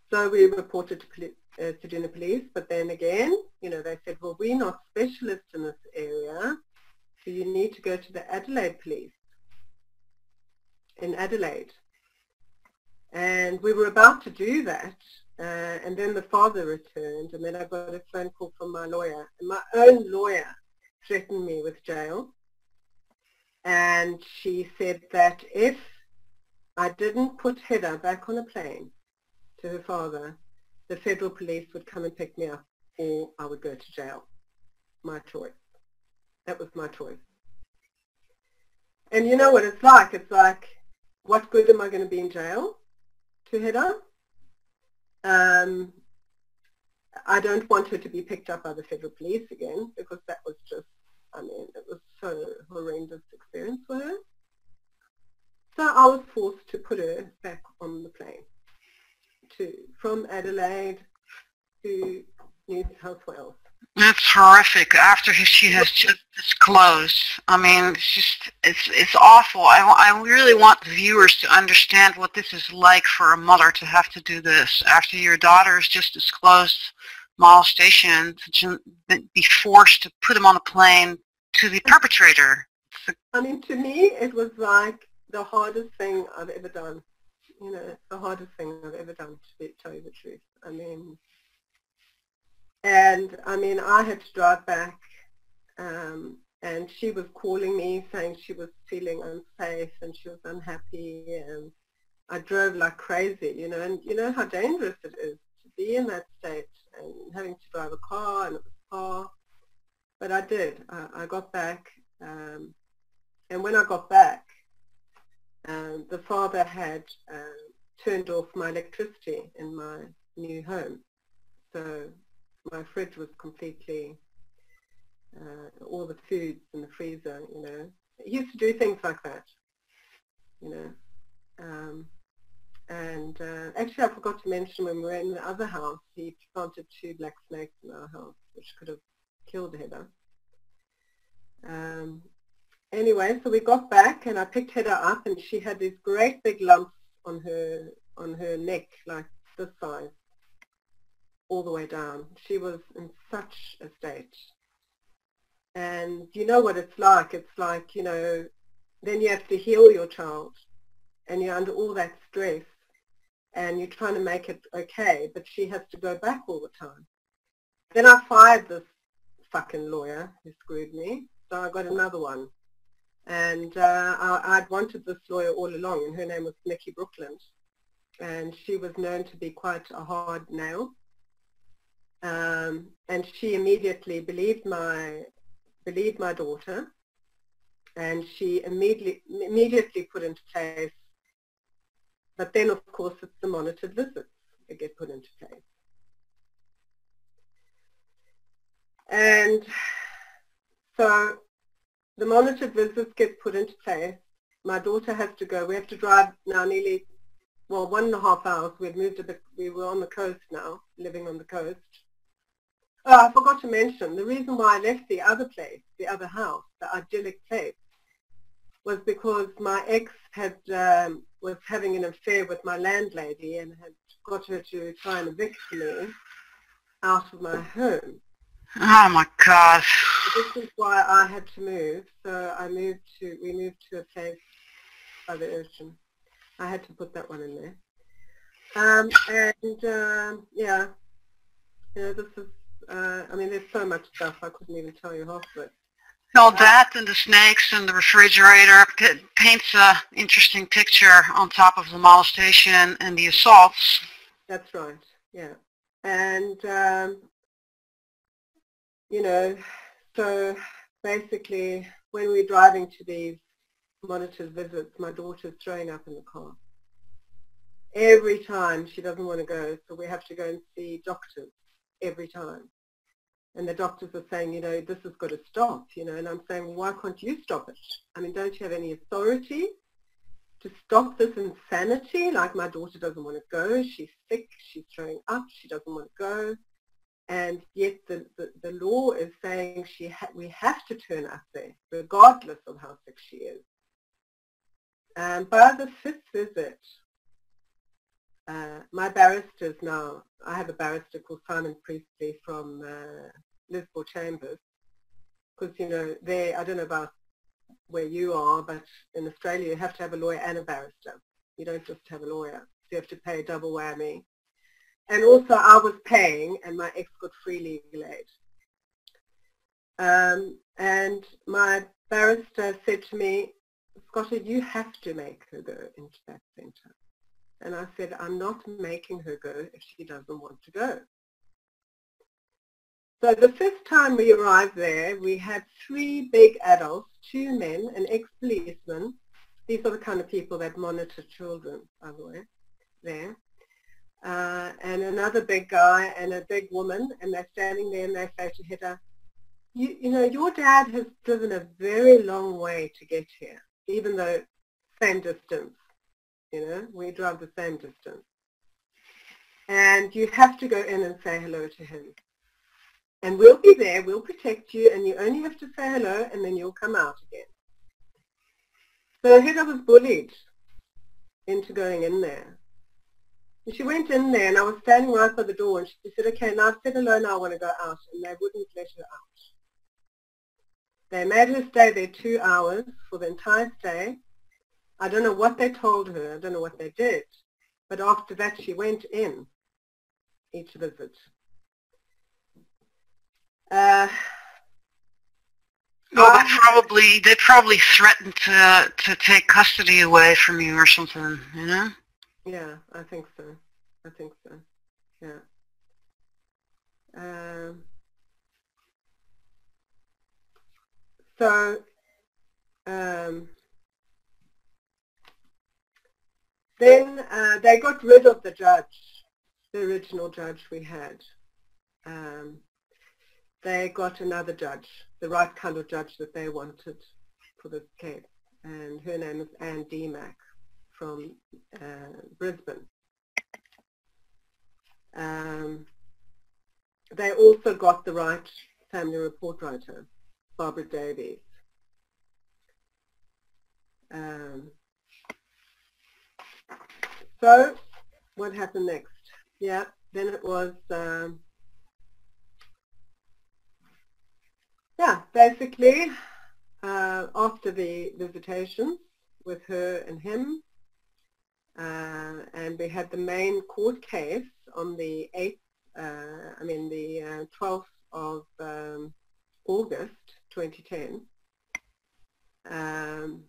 So we reported to poli- uh, Ceduna police, but then again, you know, they said, well, we're not specialists in this area, so you need to go to the Adelaide police in Adelaide. And we were about to do that, uh, and then the father returned, and then I got a phone call from my lawyer, and my own lawyer threatened me with jail. And she said that if I didn't put Hedda back on a plane to her father, the federal police would come and pick me up or I would go to jail. My choice. That was my choice. And you know what it's like? It's like, what good am I going to be in jail to Hedda? Um, I don't want her to be picked up by the federal police again because that was just, I mean, it was so horrendous experience for her. So I was forced to put her back on the plane to from Adelaide to New South Wales. That's horrific. After she has just disclosed, I mean, it's just it's it's awful. I, I really want the viewers to understand what this is like for a mother to have to do this after your daughter has just disclosed molestation to be forced to put him on a plane to the perpetrator. I mean, to me, it was like the hardest thing I've ever done. You know, the hardest thing I've ever done, to tell you the truth. I mean, and I mean, I had to drive back, um, and she was calling me saying she was feeling unsafe and she was unhappy, and I drove like crazy, you know, and you know how dangerous it is to be in that state and having to drive a car, and it was far. But I did. I, I got back, um, and when I got back, um, the father had uh, turned off my electricity in my new home. So my fridge was completely, uh, all the foods in the freezer, you know. He used to do things like that, you know. Um, and uh, actually I forgot to mention when we were in the other house, he planted two black snakes in our house, which could have killed Hedda. Um, anyway, so we got back and I picked Hedda up and she had these great big lumps on her on her neck, like this size all the way down. She was in such a state. And you know what it's like. It's like, you know, then you have to heal your child and you're under all that stress and you're trying to make it okay, but she has to go back all the time. Then I fired this fucking lawyer who screwed me, so I got another one. And uh, I, would wanted this lawyer all along, and her name was Nikki Brookland. And she was known to be quite a hard nail um, and she immediately believed my believed my daughter, and she immediately immediately put into place. But then, of course, it's the monitored visits that get put into place. And so the monitored visits get put into place. My daughter has to go. We have to drive now nearly, well, one and a half hours. We had moved a bit. We were on the coast now, living on the coast. Oh, I forgot to mention, the reason why I left the other place, the other house, the idyllic place, was because my ex had um, was having an affair with my landlady and had got her to try and evict me out of my home. Oh my God. this is why I had to move. So I moved to, we moved to a place by the ocean. I had to put that one in there. Um, and um, yeah, you know, this is uh, I mean, there's so much stuff I couldn't even tell you half of it. All that and the snakes and the refrigerator paints an interesting picture on top of the molestation and the assaults. That's right, yeah. And, um, you know, so basically when we're driving to these monitored visits, my daughter's throwing up in the car. Every time she doesn't want to go, so we have to go and see doctors every time and the doctors are saying, you know, this has got to stop, you know, and I'm saying, why can't you stop it? I mean, don't you have any authority to stop this insanity? Like my daughter doesn't want to go, she's sick, she's throwing up, she doesn't want to go, and yet the, the, the law is saying she ha- we have to turn up there, regardless of how sick she is. And by the fifth visit, uh, my barristers now, I have a barrister called Simon Priestley from uh, Lismore Chambers, because, you know, they, I don't know about where you are, but in Australia you have to have a lawyer and a barrister. You don't just have a lawyer. So you have to pay a double whammy. And also I was paying and my ex got free legal aid. Um, And my barrister said to me, Scotta, you have to make her go into that centre. And I said, I'm not making her go if she doesn't want to go. So the first time we arrived there, we had three big adults, two men, an ex-policeman. These are the kind of people that monitor children, by the way, there. Uh, and another big guy and a big woman, and they're standing there and they say to Hedda, you, you know, your dad has driven a very long way to get here, even though same distance, you know, we drive the same distance. And you have to go in and say hello to him. And we'll be there, we'll protect you, and you only have to say hello, and then you'll come out again. So Hedda was bullied into going in there. And she went in there, and I was standing right by the door, and she said, okay, now I've said hello, now I want to go out. And they wouldn't let her out. They made her stay there two hours for the entire stay. I don't know what they told her. I don't know what they did. But after that, she went in each visit. Uh, well, they probably they probably threatened to to take custody away from you or something, you know? Yeah, I think so. I think so. Yeah. Um, so um, then uh, they got rid of the judge, the original judge we had. Um, they got another judge, the right kind of judge that they wanted for this case. And her name is Anne Demack from uh, Brisbane. Um, they also got the right family report writer, Barbara Davies. Um, so what happened next? Yeah, then it was um, yeah, basically, uh, after the visitation with her and him, uh, and we had the main court case on the 8th, uh, I mean the 12th uh, of um, August 2010. Um,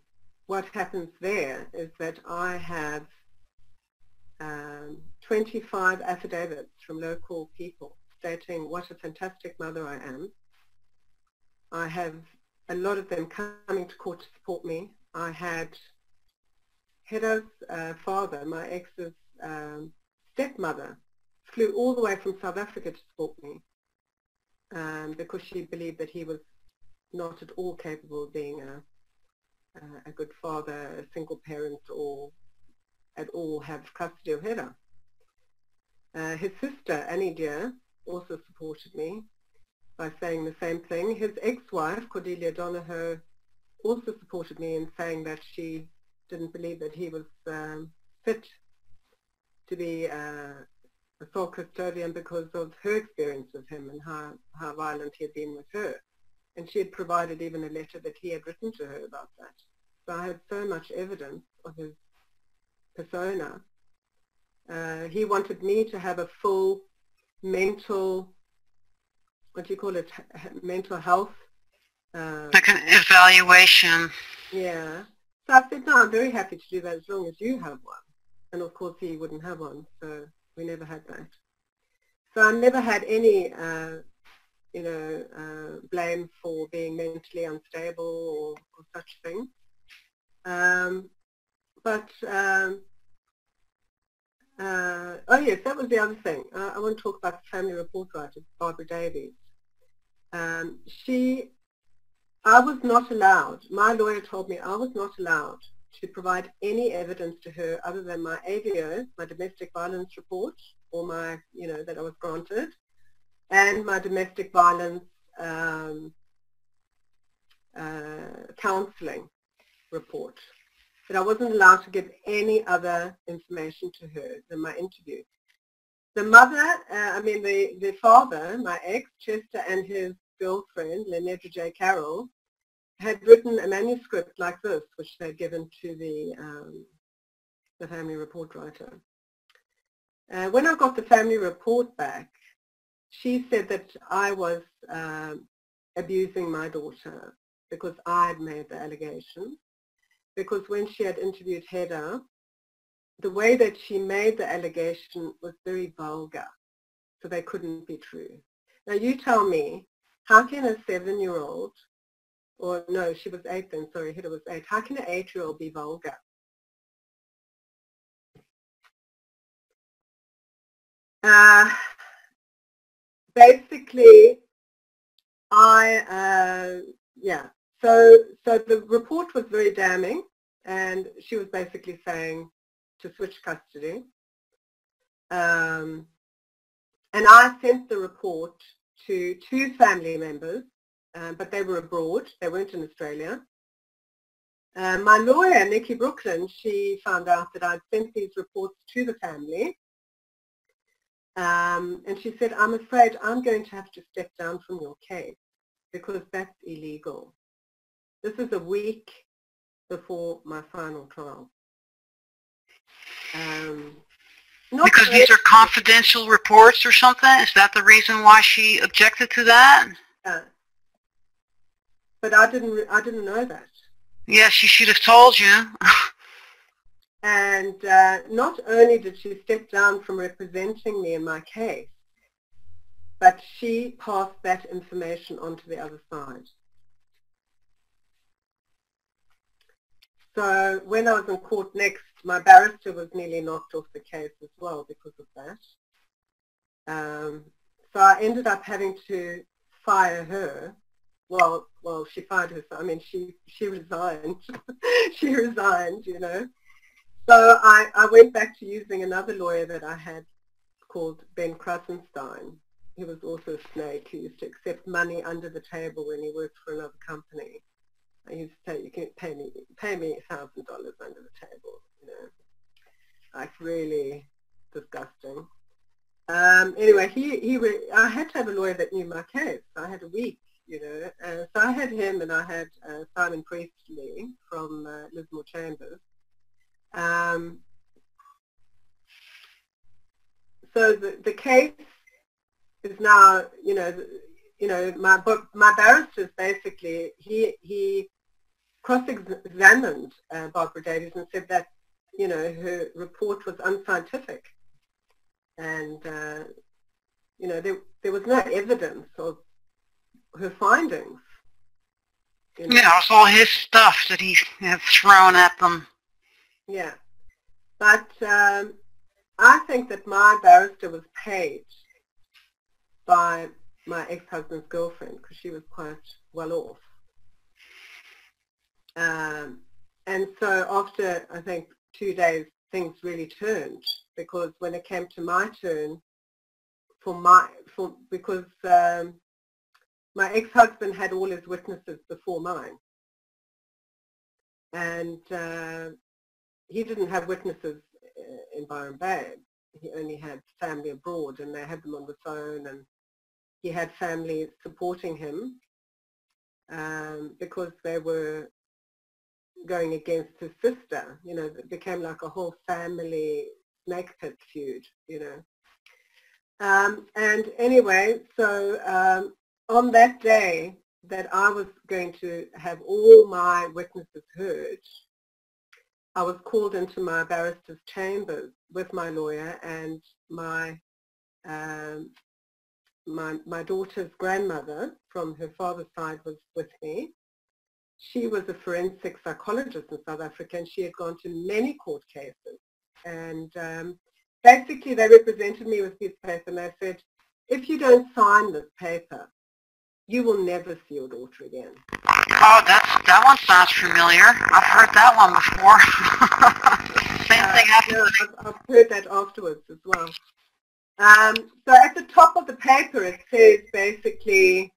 what happens there is that I have um, 25 affidavits from local people stating what a fantastic mother I am, I have a lot of them coming to court to support me. I had Hedda's uh, father, my ex's um, stepmother, flew all the way from South Africa to support me um, because she believed that he was not at all capable of being a, a good father, a single parent, or at all have custody of Hedda. Uh, his sister, Annie Dear, also supported me by saying the same thing. His ex-wife, Cordelia Donohoe, also supported me in saying that she didn't believe that he was um, fit to be uh, a sole custodian because of her experience with him and how, how violent he had been with her. And she had provided even a letter that he had written to her about that. So I had so much evidence of his persona. Uh, he wanted me to have a full mental what do you call it, mental health. Uh, like an evaluation. Yeah. So I said, no, I'm very happy to do that as long as you have one. And of course he wouldn't have one, so we never had that. So I never had any, uh, you know, uh, blame for being mentally unstable or, or such thing. Um, but um, uh, oh yes, that was the other thing. Uh, I want to talk about the family report writer, Barbara Davies um, she, I was not allowed, my lawyer told me I was not allowed to provide any evidence to her other than my AVO, my domestic violence report, or my, you know, that I was granted, and my domestic violence um, uh, counseling report. But I wasn't allowed to give any other information to her than my interview. The mother, uh, I mean the, the father, my ex, Chester, and his girlfriend, Lenetta J. Carroll, had written a manuscript like this, which they'd given to the, um, the family report writer. Uh, when I got the family report back, she said that I was um, abusing my daughter because I had made the allegation. Because when she had interviewed Hedda, the way that she made the allegation was very vulgar, so they couldn't be true. Now you tell me, how can a seven-year-old, or no, she was eight then, sorry, Hedda was eight, how can an eight-year-old be vulgar? Uh, basically, I, uh, yeah, so, so the report was very damning and she was basically saying to switch custody. Um, and I sent the report to two family members, um, but they were abroad. They weren't in Australia. Uh, my lawyer, Nikki Brooklyn, she found out that I'd sent these reports to the family. Um, and she said, I'm afraid I'm going to have to step down from your case because that's illegal. This is a week before my final trial. Um, because these are confidential reports or something? Is that the reason why she objected to that? Yeah. But I didn't, I didn't know that. Yes, she should have told you. and uh, not only did she step down from representing me in my case, but she passed that information on to the other side. So when I was in court next, my barrister was nearly knocked off the case as well because of that. Um, so I ended up having to fire her. Well, well, she fired her. I mean, she she resigned. she resigned, you know. So I, I went back to using another lawyer that I had called Ben Krasenstein. He was also a snake who used to accept money under the table when he worked for another company. I used to say, you can pay me, pay me thousand dollars under the table, you know, like really disgusting. Um, anyway, he, he, re- I had to have a lawyer that knew my case. I had a week, you know, uh, so I had him and I had uh, Simon Priestley from uh, Lismore Chambers. Um, so the, the case is now, you know, you know, my book, my barrister basically, he, he cross-examined uh, Barbara Davies and said that, you know, her report was unscientific. And, uh, you know, there, there was no evidence of her findings. You know? Yeah, it's all his stuff that he has thrown at them. Yeah. But um, I think that my barrister was paid by my ex-husband's girlfriend because she was quite well off. Um, and so after, I think, two days, things really turned because when it came to my turn, for my, for, because um, my ex-husband had all his witnesses before mine. And uh, he didn't have witnesses uh, in Byron Bay. He only had family abroad and they had them on the phone and he had family supporting him um, because they were going against his sister. You know, it became like a whole family snake pit feud, you know. Um, and anyway, so um, on that day that I was going to have all my witnesses heard, I was called into my barrister's chambers with my lawyer and my um, my, my daughter's grandmother from her father's side was with me she was a forensic psychologist in South Africa and she had gone to many court cases. And um, basically they represented me with this paper and they said, if you don't sign this paper, you will never see your daughter again. Oh, that's, that one sounds familiar. I've heard that one before. Same uh, thing happened. Yeah, I've, I've heard that afterwards as well. Um, so at the top of the paper it says basically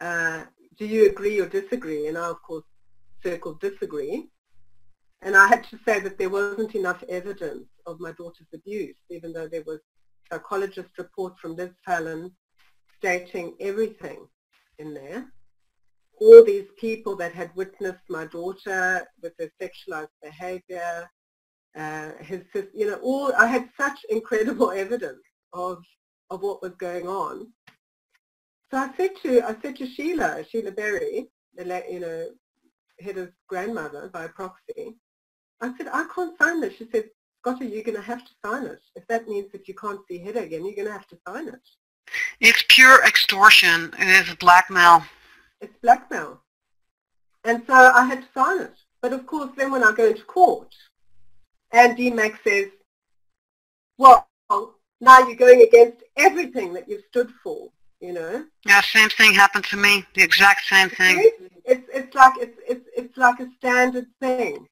uh, do you agree or disagree? And I, of course, circled disagree. And I had to say that there wasn't enough evidence of my daughter's abuse, even though there was a psychologist report from Liz Fallon stating everything in there. All these people that had witnessed my daughter with her sexualized behavior, uh, his, you know, all, I had such incredible evidence of, of what was going on. So I said to I said to Sheila, Sheila Berry, the you know head of grandmother by proxy, I said I can't sign this. She said, Scotty, you're going to have to sign it. If that means that you can't see Hedda again, you're going to have to sign it. It's pure extortion. It is blackmail. It's blackmail. And so I had to sign it. But of course, then when I go into court, and Demack says, well, now you're going against everything that you've stood for, you know? Yeah, same thing happened to me. The exact same thing. It's, it's like, it's, it's, it's like a standard thing.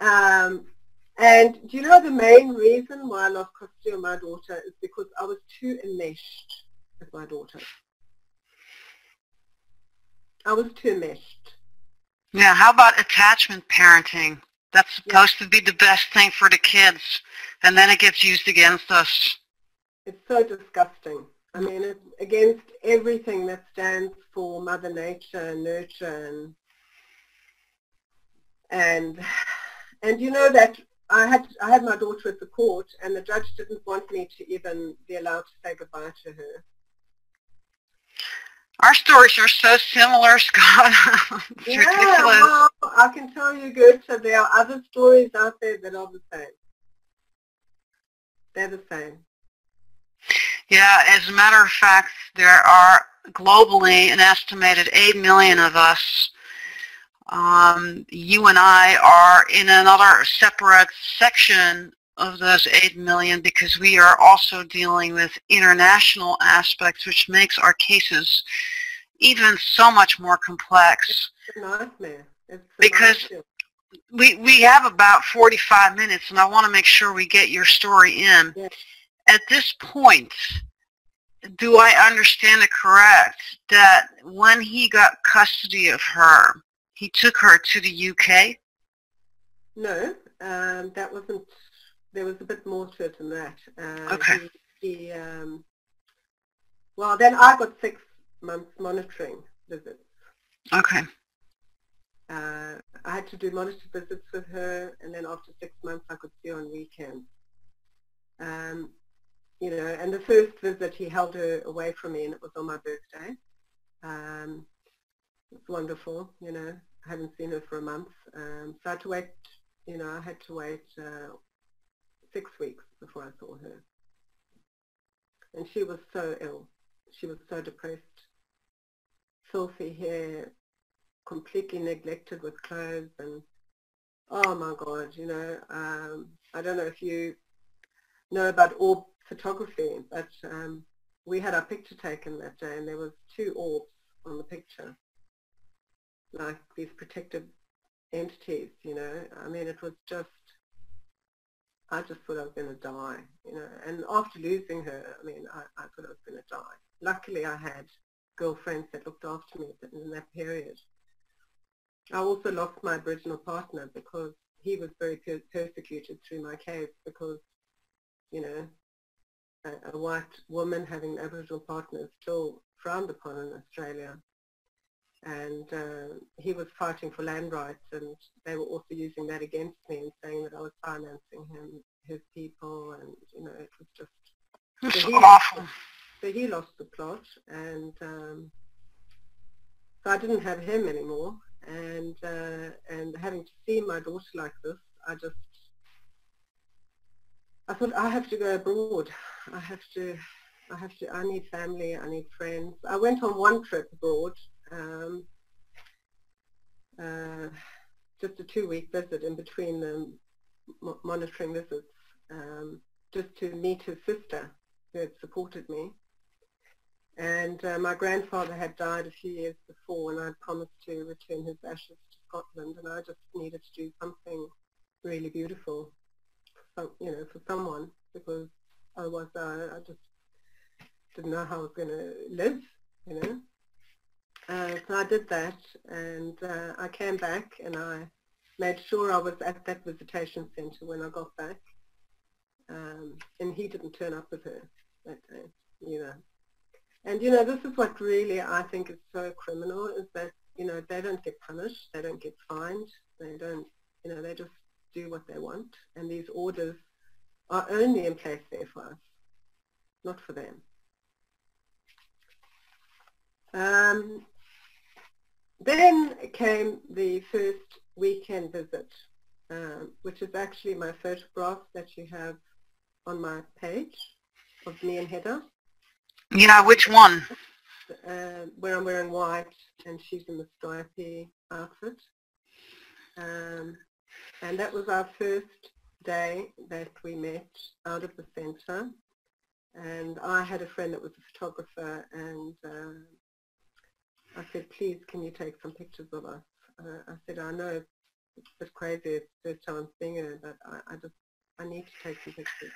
Um, and do you know the main reason why I lost custody of my daughter is because I was too enmeshed with my daughter. I was too enmeshed. Yeah, how about attachment parenting? That's supposed yeah. to be the best thing for the kids, and then it gets used against us. It's so disgusting. I mean, it's against everything that stands for Mother Nature, and nurture, and and and you know that I had I had my daughter at the court, and the judge didn't want me to even be allowed to say goodbye to her. Our stories are so similar, Scott. yeah, ridiculous. well, I can tell you, Geerte, there are other stories out there that are the same. They're the same. Yeah, as a matter of fact, there are globally an estimated 8 million of us um, you and I are in another separate section of those 8 million because we are also dealing with international aspects which makes our cases even so much more complex. It's a nightmare. It's a because we, we have about 45 minutes and I want to make sure we get your story in. Yes. At this point, do I understand it correct that when he got custody of her, he took her to the UK? No, um, that wasn't. There was a bit more to it than that. Uh, okay. He, he um, well, then I got six months monitoring visits. Okay. Uh, I had to do monitor visits with her, and then after six months, I could see her on weekends. Um, you know, and the first visit, he held her away from me, and it was on my birthday. Um, it's wonderful, you know. I haven't seen her for a month. Um, so I had to wait, you know, I had to wait uh, six weeks before I saw her. And she was so ill. She was so depressed. Filthy hair, completely neglected with clothes and oh my God, you know, um, I don't know if you know about orb photography, but um, we had our picture taken that day and there was two orbs on the picture like these protective entities, you know. I mean, it was just, I just thought I was going to die, you know. And after losing her, I mean, I, I thought I was going to die. Luckily, I had girlfriends that looked after me in that period. I also lost my original partner because he was very per- persecuted through my case because, you know, a, a white woman having an Aboriginal partner is still frowned upon in Australia and uh, he was fighting for land rights and they were also using that against me and saying that I was financing him, his people and you know it was just so awful. so he lost the plot and um, so I didn't have him anymore and uh, and having to see my daughter like this I just I thought I have to go abroad. I have to I have to I need family I need friends. I went on one trip abroad um, uh, just a two-week visit in between the monitoring visits, um, just to meet his sister who had supported me. And uh, my grandfather had died a few years before and I'd promised to return his ashes to Scotland and I just needed to do something really beautiful, for, you know, for someone because otherwise I, I just didn't know how I was going to live, you know. Uh, so I did that and uh, I came back and I made sure I was at that visitation centre when I got back. Um, and he didn't turn up with her that day either. And you know, this is what really I think is so criminal is that, you know, they don't get punished, they don't get fined, they don't, you know, they just do what they want. And these orders are only in place there for us, not for them. Um, then came the first weekend visit, um, which is actually my photograph that you have on my page of me and Hedda. Yeah, which one? Uh, where I'm wearing white and she's in the stripy outfit. Um, and that was our first day that we met out of the centre. And I had a friend that was a photographer and uh, I said, please, can you take some pictures of us? Uh, I said, I know it's a bit crazy, it's the first time seeing her, but I, I just, I need to take some pictures.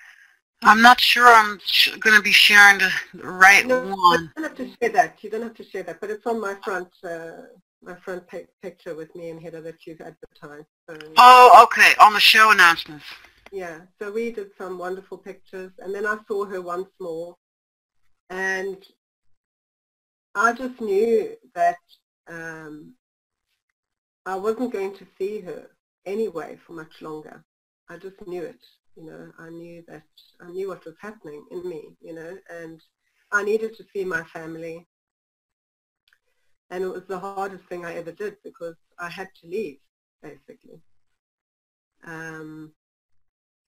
I'm not sure I'm sh- going to be sharing the right no, one. You don't have to share that. You don't have to share that, but it's on my front, uh, my front picture with me and Hedda that you've advertised. So, oh, okay, on the show announcements. Yeah, so we did some wonderful pictures, and then I saw her once more, and I just knew that um, I wasn't going to see her anyway for much longer. I just knew it, you know. I knew that I knew what was happening in me, you know, and I needed to see my family. And it was the hardest thing I ever did because I had to leave, basically. Um,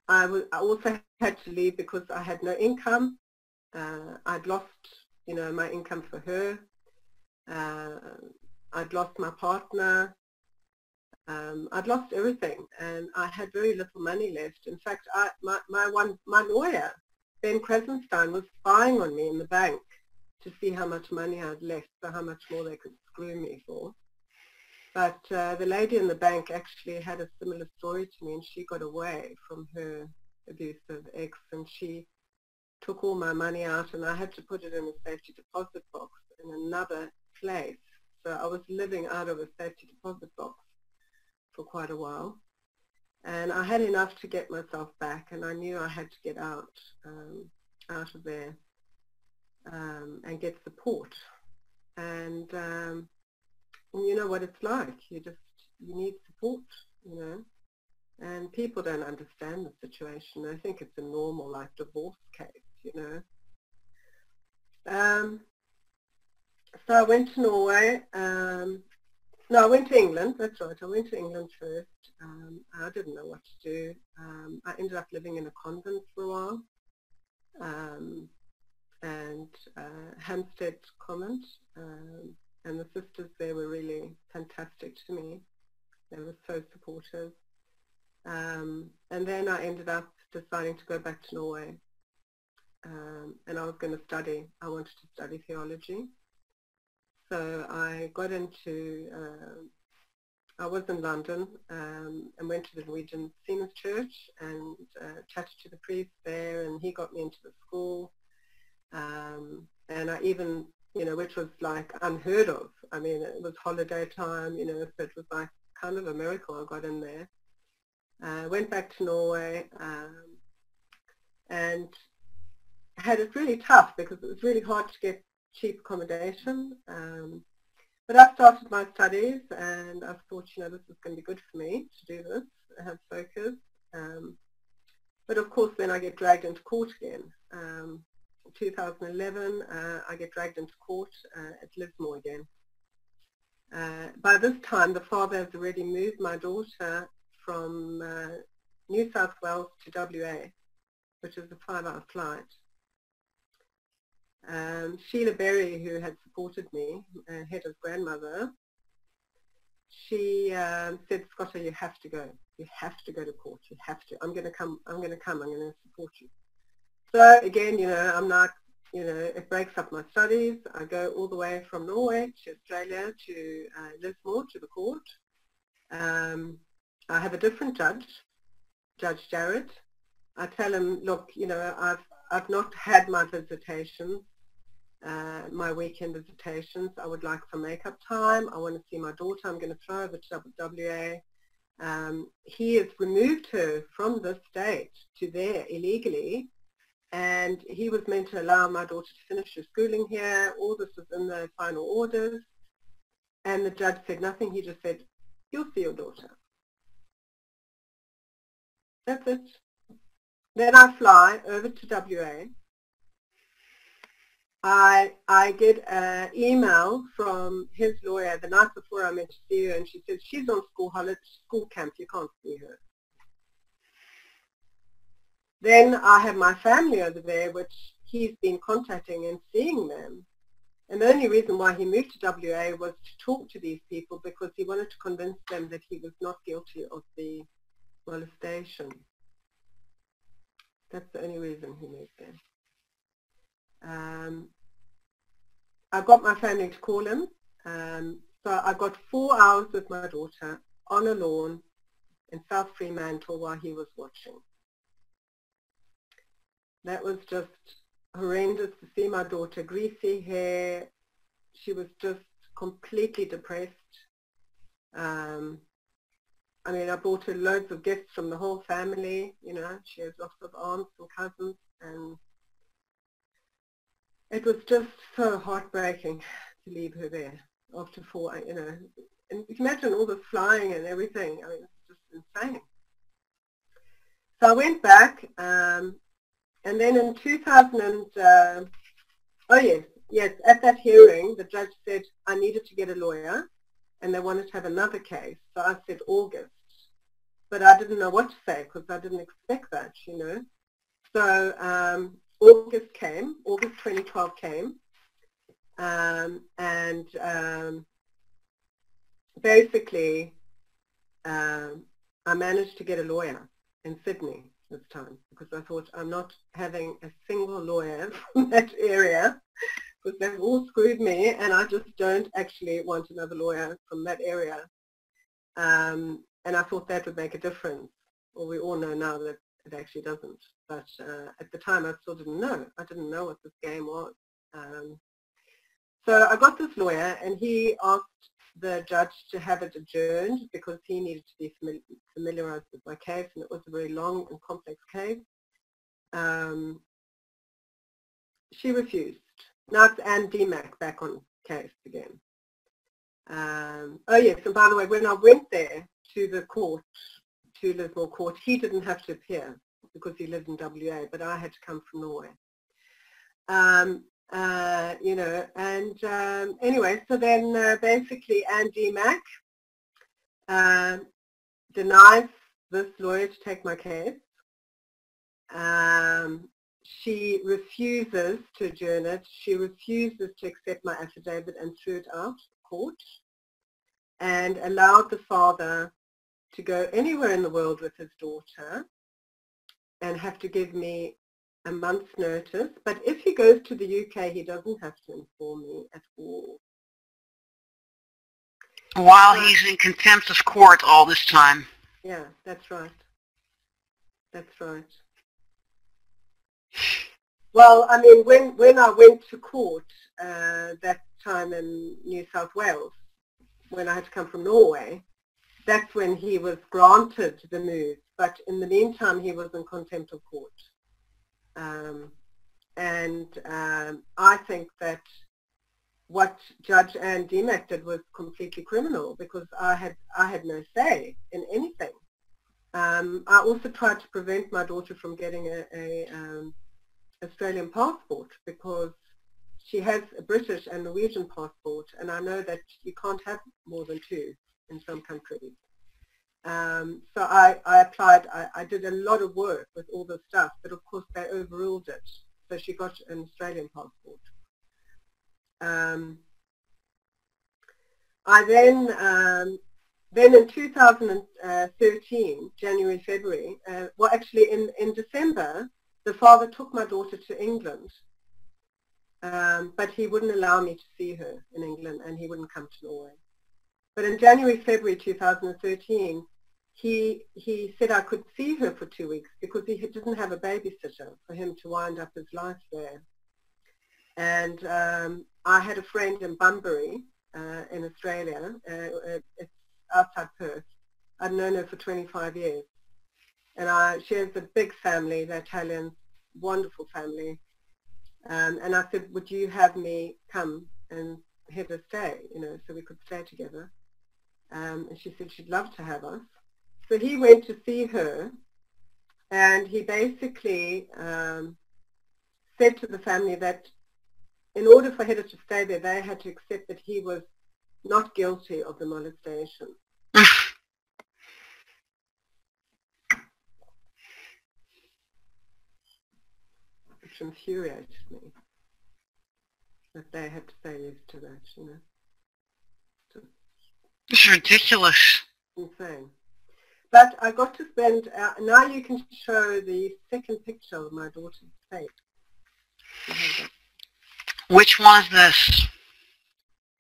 I, also had to leave because I had no income. Uh, I'd lost you know, my income for her. Uh, I'd lost my partner. Um, I'd lost everything, and I had very little money left. In fact, I, my, my one my lawyer, Ben Kresenstein, was spying on me in the bank to see how much money I'd left, so how much more they could screw me for. But uh, the lady in the bank actually had a similar story to me, and she got away from her abusive ex, and she took all my money out and I had to put it in a safety deposit box in another place. So I was living out of a safety deposit box for quite a while. And I had enough to get myself back and I knew I had to get out, um, out of there um, and get support. And um, you know what it's like. You just, you need support, you know. And people don't understand the situation. They think it's a normal, like, divorce case you know. Um, so I went to Norway. Um, no, I went to England. That's right. I went to England first. Um, I didn't know what to do. Um, I ended up living in a convent for a while. And uh, Hampstead Convent. Um, and the sisters there were really fantastic to me. They were so supportive. Um, and then I ended up deciding to go back to Norway um, and I was going to study. I wanted to study theology. So I got into, uh, I was in London um, and went to the Norwegian Seamen's Church and uh, chatted to the priest there and he got me into the school. Um, and I even, you know, which was like unheard of. I mean, it was holiday time, you know, so it was like kind of a miracle I got in there. Uh, went back to Norway um, and had it really tough because it was really hard to get cheap accommodation. Um, but I started my studies and I thought, you know, this is going to be good for me to do this, have focus. Um, but of course then I get dragged into court again. Um, 2011 uh, I get dragged into court uh, at Lismore again. Uh, by this time the father has already moved my daughter from uh, New South Wales to WA, which is a five-hour flight. Um, Sheila Berry, who had supported me, uh, Hedda's grandmother, she um, said, Scotta, you have to go. You have to go to court. You have to. I'm going to come. I'm going to come. I'm going to support you. So again, you know, I'm not, you know, it breaks up my studies. I go all the way from Norway to Australia to uh, Lismore to the court. Um, I have a different judge, Judge Jarrett. I tell him, look, you know, I've I've not had my visitations uh, my weekend visitations. I would like some makeup time. I want to see my daughter. I'm going to throw over to WA. Um, he has removed her from this state to there illegally and he was meant to allow my daughter to finish her schooling here. All this was in the final orders. And the judge said nothing. He just said, you'll see your daughter. That's it. Then I fly over to WA I I get an email from his lawyer the night before I meant to see her, and she says she's on school holiday, school camp. You can't see her. Then I have my family over there, which he's been contacting and seeing them. And the only reason why he moved to WA was to talk to these people because he wanted to convince them that he was not guilty of the molestation. That's the only reason he moved there. Um, I got my family to call him. Um, so I got four hours with my daughter on a lawn in South Fremantle while he was watching. That was just horrendous to see my daughter, greasy hair. She was just completely depressed. Um, I mean, I brought her loads of gifts from the whole family. You know, she has lots of aunts and cousins, and it was just so heartbreaking to leave her there after four. You know, and you can imagine all the flying and everything. I mean, it's just insane. So I went back, um, and then in 2000, and, uh, oh yes, yes, at that hearing, the judge said I needed to get a lawyer and they wanted to have another case. So I said August. But I didn't know what to say because I didn't expect that, you know. So um, August came, August 2012 came, um, and um, basically um, I managed to get a lawyer in Sydney this time because I thought I'm not having a single lawyer from that area because they've all screwed me and I just don't actually want another lawyer from that area. Um, and I thought that would make a difference. Well, we all know now that it actually doesn't. But uh, at the time, I still didn't know. I didn't know what this game was. Um, so I got this lawyer, and he asked the judge to have it adjourned because he needed to be familiarized with my case, and it was a very long and complex case. Um, she refused. Now it's Anne Demack back on case again. Um, oh yes, and by the way, when I went there to the court, to Lismore Court, he didn't have to appear because he lived in WA, but I had to come from Norway. Um, uh, you know, and um, anyway, so then uh, basically Anne Demack um, denies this lawyer to take my case. Um, she refuses to adjourn it. She refuses to accept my affidavit and threw it out of court and allowed the father to go anywhere in the world with his daughter and have to give me a month's notice. But if he goes to the UK, he doesn't have to inform me at all. While he's in contempt of court all this time. Yeah, that's right. That's right. Well, I mean, when, when I went to court uh, that time in New South Wales, when I had to come from Norway, that's when he was granted the move. But in the meantime, he was in contempt of court. Um, and um, I think that what Judge Anne Demack did was completely criminal because I had I had no say in anything. Um, I also tried to prevent my daughter from getting a, a um, Australian passport because she has a British and Norwegian passport, and I know that you can't have more than two in some countries. Um, so I, I applied, I, I, did a lot of work with all this stuff, but of course they overruled it. So she got an Australian passport. Um, I then, um, then in 2013, January, February, uh, well actually in, in December, the father took my daughter to England, um, but he wouldn't allow me to see her in England and he wouldn't come to Norway. But in January, February 2013, he he said I could see her for two weeks because he didn't have a babysitter for him to wind up his life there. And um, I had a friend in Bunbury uh, in Australia. Uh, it's outside Perth. I'd known her for 25 years. And I, she has a big family, the Italians, wonderful family. Um, and I said, would you have me come and have a stay, you know, so we could stay together? Um, and she said she'd love to have us. So he went to see her and he basically um, said to the family that in order for Hedda to stay there, they had to accept that he was not guilty of the molestation. Which infuriated me. That they had to say yes to that, you know. It's ridiculous. Insane. But I got to spend, uh, now you can show the second picture of my daughter's face. Which one is this?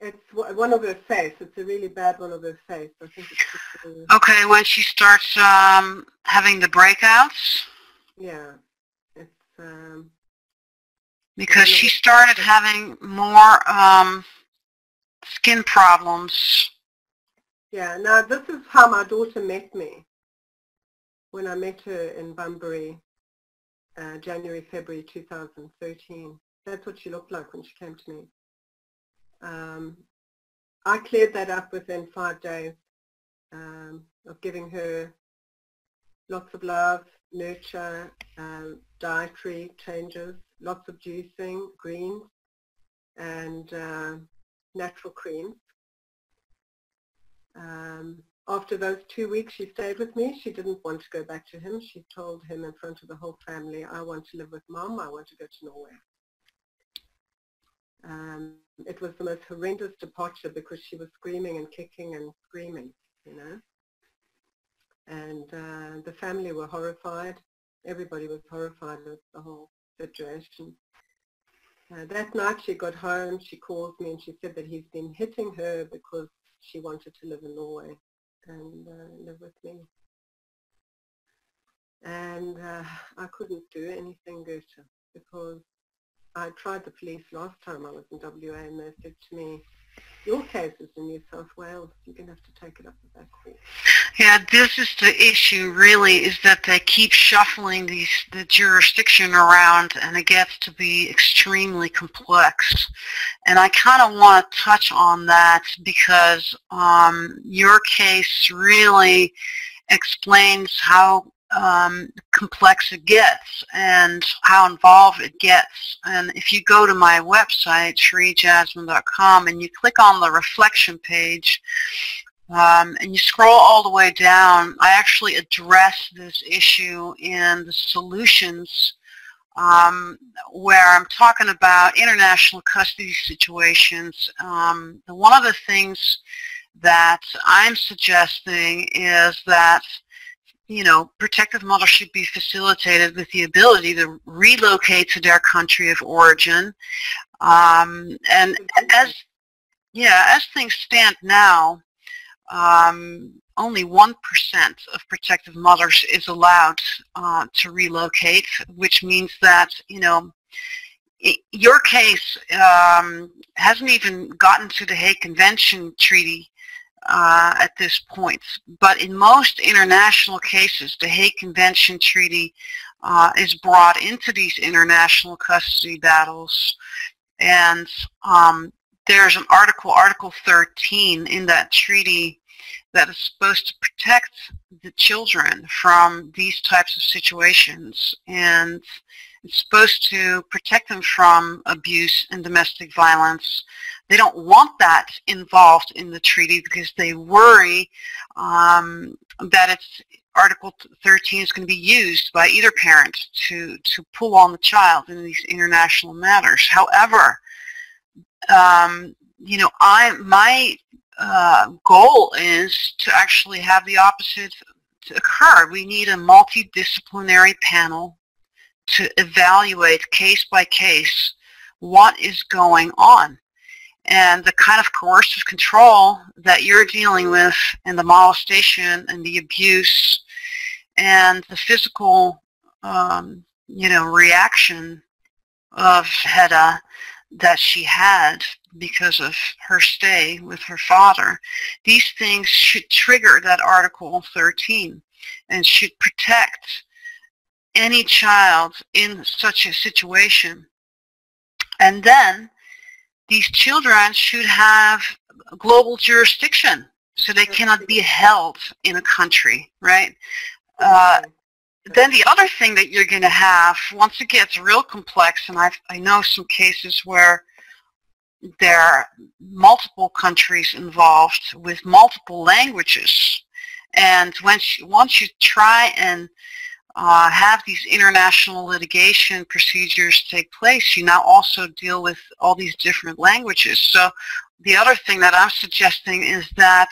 It's one of her face. It's a really bad one of her face. I think it's Okay, when she starts um, having the breakouts? Yeah. It's um, because she started having more um, skin problems. Yeah, now this is how my daughter met me. When I met her in Bunbury, uh, January, February 2013. That's what she looked like when she came to me. Um, I cleared that up within five days um, of giving her lots of love, nurture, um, dietary changes, lots of juicing, greens, and uh, natural creams. Um, after those two weeks she stayed with me, she didn't want to go back to him. She told him in front of the whole family, I want to live with mom, I want to go to Norway. Um, it was the most horrendous departure because she was screaming and kicking and screaming, you know. And uh, the family were horrified. Everybody was horrified with the whole situation. Uh, that night she got home, she called me and she said that he's been hitting her because she wanted to live in Norway and uh, live with me. And uh, I couldn't do anything, Geerte, because I tried the police last time I was in WA and they said to me, your case is in New South Wales. You're going to have to take it up with that court. Yeah, this is the issue really is that they keep shuffling these the jurisdiction around and it gets to be extremely complex. And I kind of want to touch on that because um, your case really explains how um, complex it gets and how involved it gets. And if you go to my website, shreejasmine.com, and you click on the reflection page, um, and you scroll all the way down, I actually address this issue in the solutions um, where I'm talking about international custody situations. Um, one of the things that I'm suggesting is that you know, protective models should be facilitated with the ability to relocate to their country of origin. Um, and as, yeah, as things stand now, um, only 1% of protective mothers is allowed uh, to relocate, which means that, you know, your case um, hasn't even gotten to the Hague Convention Treaty uh, at this point. But in most international cases, the Hague Convention Treaty uh, is brought into these international custody battles. And um, there's an article, Article 13 in that treaty that is supposed to protect the children from these types of situations. And it's supposed to protect them from abuse and domestic violence they don't want that involved in the treaty because they worry um, that it's Article 13 is going to be used by either parent to, to pull on the child in these international matters. However, um, you know, I my uh, goal is to actually have the opposite occur. We need a multidisciplinary panel to evaluate case by case what is going on and the kind of coercive control that you're dealing with and the molestation and the abuse and the physical um, you know reaction of Hedda that she had because of her stay with her father these things should trigger that article 13 and should protect any child in such a situation. And then these children should have global jurisdiction so they cannot be held in a country, right? Uh, then the other thing that you're going to have, once it gets real complex, and I've, I know some cases where there are multiple countries involved with multiple languages. And once you, once you try and uh, have these international litigation procedures take place, you now also deal with all these different languages. So the other thing that I'm suggesting is that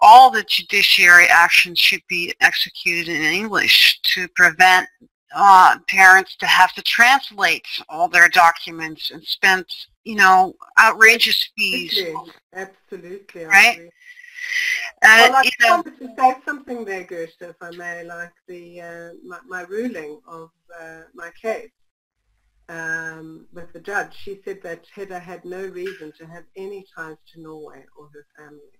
all the judiciary actions should be executed in English to prevent uh, parents to have to translate all their documents and spend, you know, outrageous fees. Absolutely. Right? Uh, well, I you wanted to say something there, Gertrude, if I may, like the uh, my, my, ruling of uh, my case um, with the judge. She said that Hedda had no reason to have any ties to Norway or her family.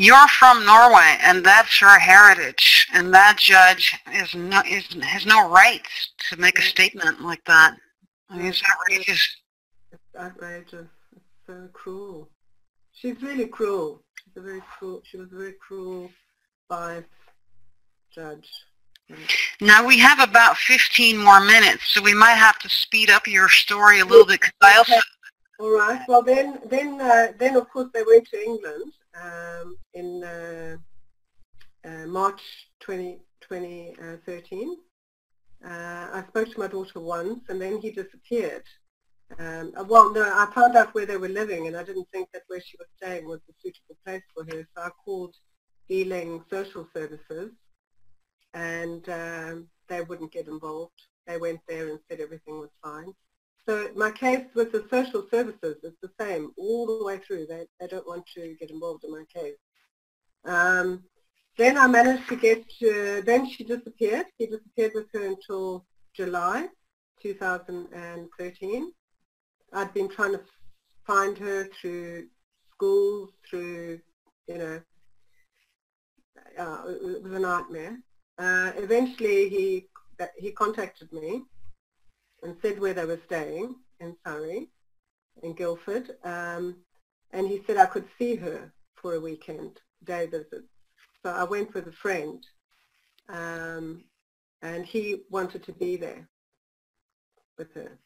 You're from Norway, and that's her heritage, and that judge is no, is, has no right to make a statement like that. I mean, it's outrageous. It's outrageous. It's so cruel. She's really cruel. She's a very cruel. She was a very cruel, biased judge. Now we have about 15 more minutes, so we might have to speed up your story a little bit. Cause I also. All right. Well, then, then, uh, then of course they went to England, um, in uh, uh, March 20, 2013. Uh, I spoke to my daughter once and then he disappeared. Um, well, no, I found out where they were living and I didn't think that where she was staying was a suitable place for her. So I called Ealing Social Services and um, they wouldn't get involved. They went there and said everything was fine. So my case with the social services is the same all the way through. They, they don't want to get involved in my case. Um, then I managed to get, then she disappeared. He disappeared with her until July 2013. I'd been trying to find her through schools, through, you know, uh, it was a nightmare. Uh, eventually he, he contacted me and said where they were staying in Surrey, in Guildford, um, and he said I could see her for a weekend day visit. So I went with a friend, um, and he wanted to be there with her.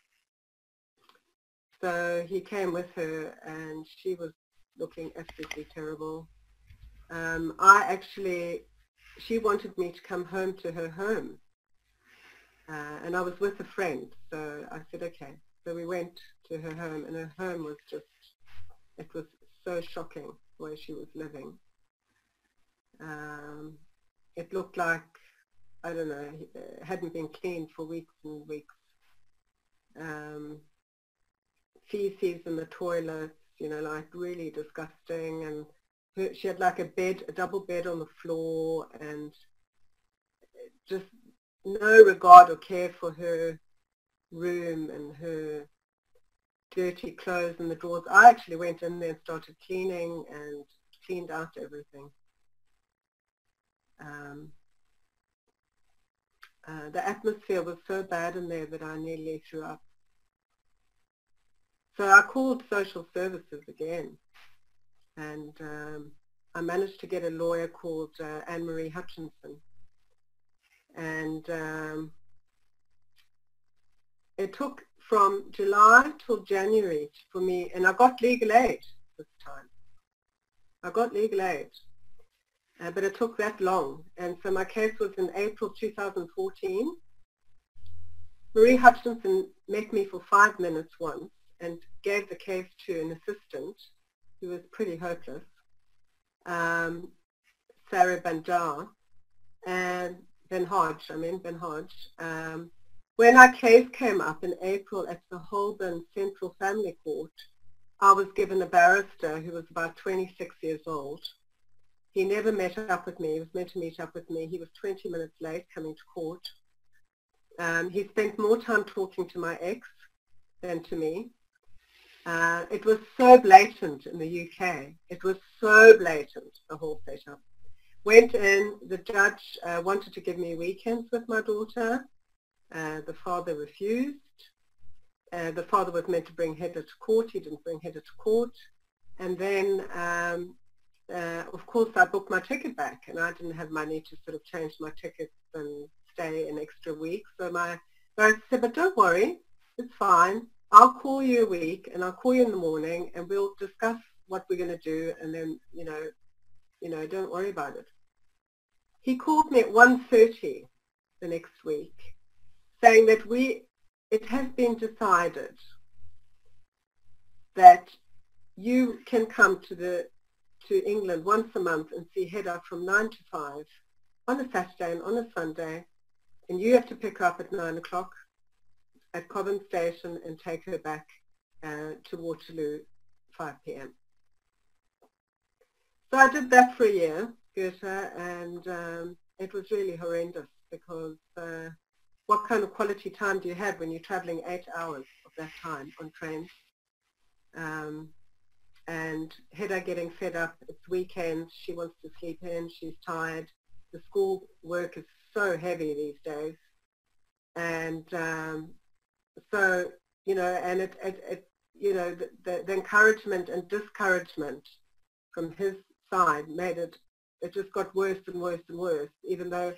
So he came with her, and she was looking absolutely terrible. Um, I actually, she wanted me to come home to her home uh, and I was with a friend, so I said, okay. So we went to her home, and her home was just, it was so shocking where she was living. Um, it looked like, I don't know, hadn't been cleaned for weeks and weeks. Um, feces in the toilets, you know, like really disgusting. And her, she had like a bed, a double bed on the floor, and just no regard or care for her room and her dirty clothes and the drawers. I actually went in there and started cleaning and cleaned out everything. Um, uh, the atmosphere was so bad in there that I nearly threw up. So I called social services again and um, I managed to get a lawyer called uh, Anne-Marie Hutchinson and um, it took from July till January for me, and I got legal aid this time. I got legal aid, uh, but it took that long, and so my case was in April 2014. Marie Hutchinson met me for five minutes once and gave the case to an assistant who was pretty hopeless, um, Sarah Bandar, and Ben Hodge, I mean Ben Hodge. Um, when our case came up in April at the Holborn Central Family Court, I was given a barrister who was about 26 years old. He never met up with me. He was meant to meet up with me. He was 20 minutes late coming to court. Um, he spent more time talking to my ex than to me. Uh, it was so blatant in the UK. It was so blatant, the whole setup. Went in, the judge uh, wanted to give me weekends with my daughter. Uh, the father refused. Uh, the father was meant to bring Hedda to court. He didn't bring Hedda to court. And then, um, uh, of course, I booked my ticket back, and I didn't have money to sort of change my tickets and stay an extra week. So my I said, but don't worry, it's fine. I'll call you a week and I'll call you in the morning and we'll discuss what we're going to do and then, you know, you know, don't worry about it. He called me at 1.30 the next week saying that we, it has been decided that you can come to the to England once a month and see Hedda from 9 to 5 on a Saturday and on a Sunday and you have to pick her up at 9 o'clock at Cobham Station and take her back uh, to Waterloo 5 p.m. So I did that for a year, Geerte, and um, it was really horrendous because uh, what kind of quality time do you have when you're traveling eight hours of that time on trains? Um, and Hedda getting fed up. It's weekends. She wants to sleep in. She's tired. The school work is so heavy these days. And um, so, you know, and it, it, it you know, the, the, the, encouragement and discouragement from his side made it, it just got worse and worse and worse, even though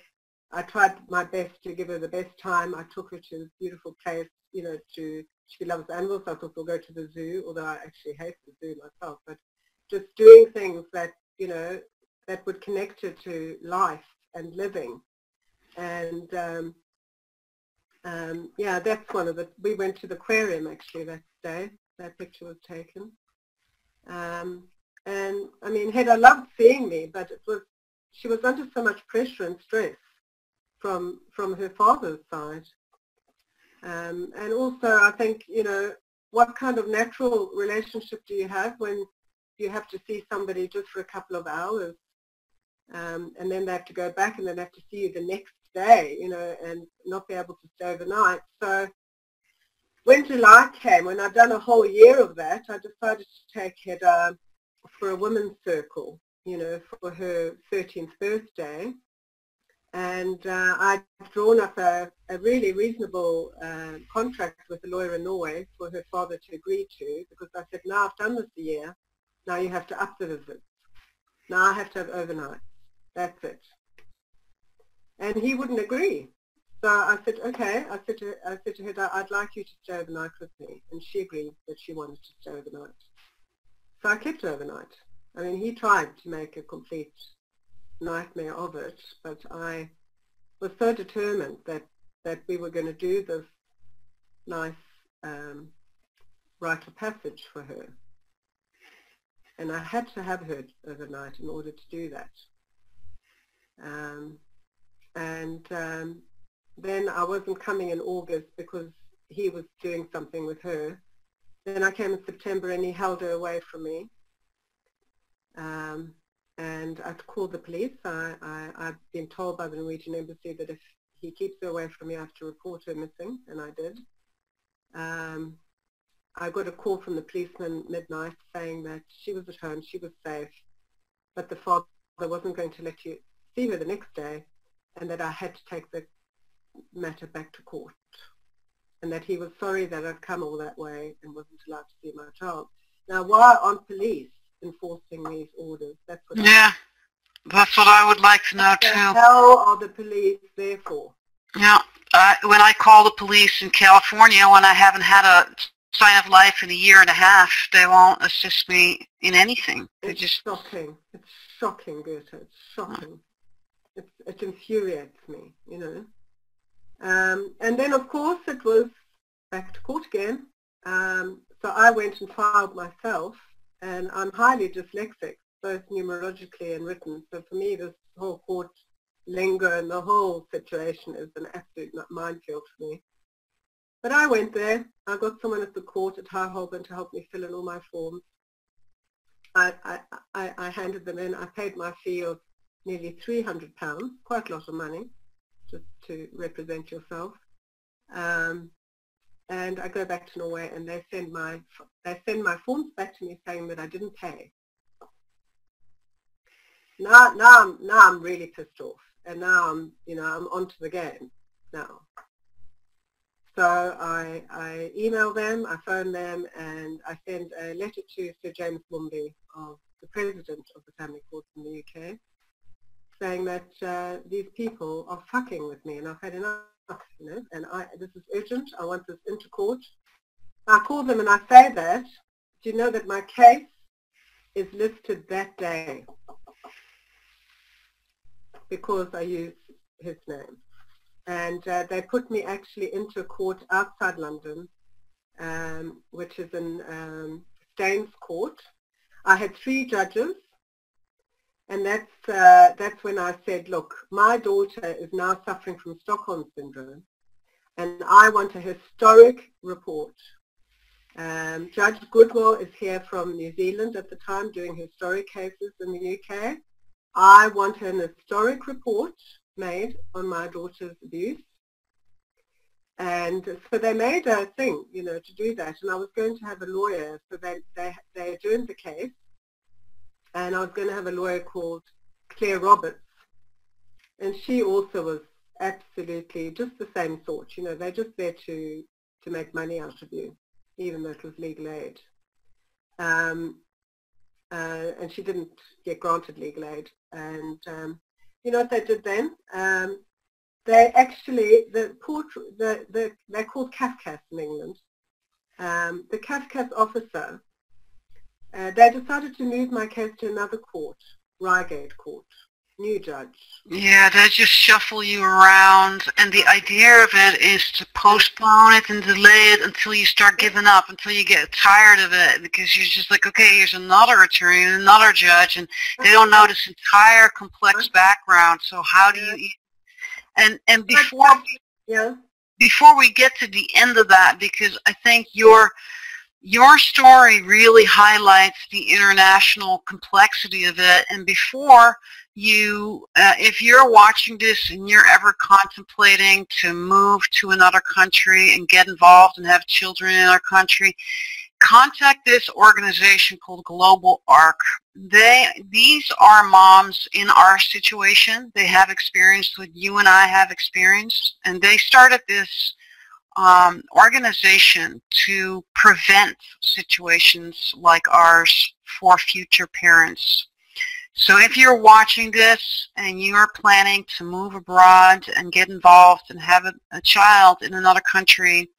I tried my best to give her the best time. I took her to this beautiful place, you know, to, she loves animals, so I thought we'll go to the zoo, although I actually hate the zoo myself, but just doing things that, you know, that would connect her to life and living. And um, um, yeah, that's one of the, we went to the aquarium actually that day, that picture was taken. Um, and I mean, Hedda loved seeing me, but it was, she was under so much pressure and stress from, from her father's side. Um, and also I think, you know, what kind of natural relationship do you have when you have to see somebody just for a couple of hours um, and then they have to go back and then they have to see you the next day, you know, and not be able to stay overnight. So when July came, when I'd done a whole year of that, I decided to take Hedda for a women's circle, you know, for her 13th birthday. And uh, I'd drawn up a, a really reasonable uh, contract with a lawyer in Norway for her father to agree to because I said, now I've done this a year, now you have to up the visits. Now I have to have overnight. That's it. And he wouldn't agree. So I said, okay. I said to, I said to her, I'd like you to stay overnight with me. And she agreed that she wanted to stay overnight. So I kept her overnight. I mean, he tried to make a complete nightmare of it, but I was so determined that, that we were going to do this nice um, rite of passage for her. And I had to have her overnight in order to do that. Um, and um, then I wasn't coming in August because he was doing something with her. Then I came in September and he held her away from me. Um, and I called the police. I, I, I've been told by the Norwegian embassy that if he keeps her away from me, I have to report her missing, and I did. Um, I got a call from the policeman midnight saying that she was at home, she was safe, but the father wasn't going to let you see her the next day and that I had to take the matter back to court and that he was sorry that I'd come all that way and wasn't allowed to see my child. Now, why aren't police enforcing these orders? That's what yeah, I, that's what I would like to know too. How are the police there for? Yeah, uh, when I call the police in California, when I haven't had a sign of life in a year and a half, they won't assist me in anything. They it's just shocking. It's shocking, Geerte. It's shocking it infuriates me, you know. Um, and then, of course, it was back to court again. Um, so I went and filed myself, and I'm highly dyslexic, both numerologically and written. So for me, this whole court lingo and the whole situation is an absolute minefield for me. But I went there. I got someone at the court at High Holborn to help me fill in all my forms. I, I, I, I handed them in. I paid my fee of nearly 300 pounds, quite a lot of money, just to represent yourself. Um, and I go back to Norway and they send my they send my forms back to me saying that I didn't pay. Now now I'm now I'm really pissed off and now I'm you know I'm onto the game now. So I I email them, I phone them, and I send a letter to Sir James Munby of the President of the Family Courts in the UK, saying that uh, these people are fucking with me and I've had enough you know, and I, this is urgent, I want this into court. I call them and I say that, do you know that my case is listed that day because I use his name. And uh, they put me actually into a court outside London, um, which is in um, Staines Court. I had three judges, and that's, uh, that's when I said, look, my daughter is now suffering from Stockholm Syndrome, and I want a historic report. Um, Judge Goodwell is here from New Zealand at the time doing historic cases in the UK. I want an historic report made on my daughter's abuse. And so they made a thing, you know, to do that. And I was going to have a lawyer. So they, they, they adjourned the case. And I was going to have a lawyer called Claire Roberts. And she also was absolutely just the same sort. You know, they're just there to, to make money out of you, even though it was legal aid. Um, uh, and she didn't get granted legal aid. And um, you know what they did then? Um, they actually, the port, the, the, they're called CAFCASS in England. Um, the CAFCASS officer, uh, they decided to move my case to another court, Reigate Court new judge. Yeah, they just shuffle you around, and the idea of it is to postpone it and delay it until you start giving up, until you get tired of it, because you're just like, okay, here's another attorney and another judge, and they don't know this entire complex background. So how do you? And and before yeah. before we get to the end of that, because I think your your story really highlights the international complexity of it, and before you, uh, if you're watching this and you're ever contemplating to move to another country and get involved and have children in our country, contact this organization called Global ARC. They, these are moms in our situation. They have experienced what you and I have experienced, and they started this um, organization to prevent situations like ours for future parents. So if you're watching this and you are planning to move abroad and get involved and have a, a child in another country,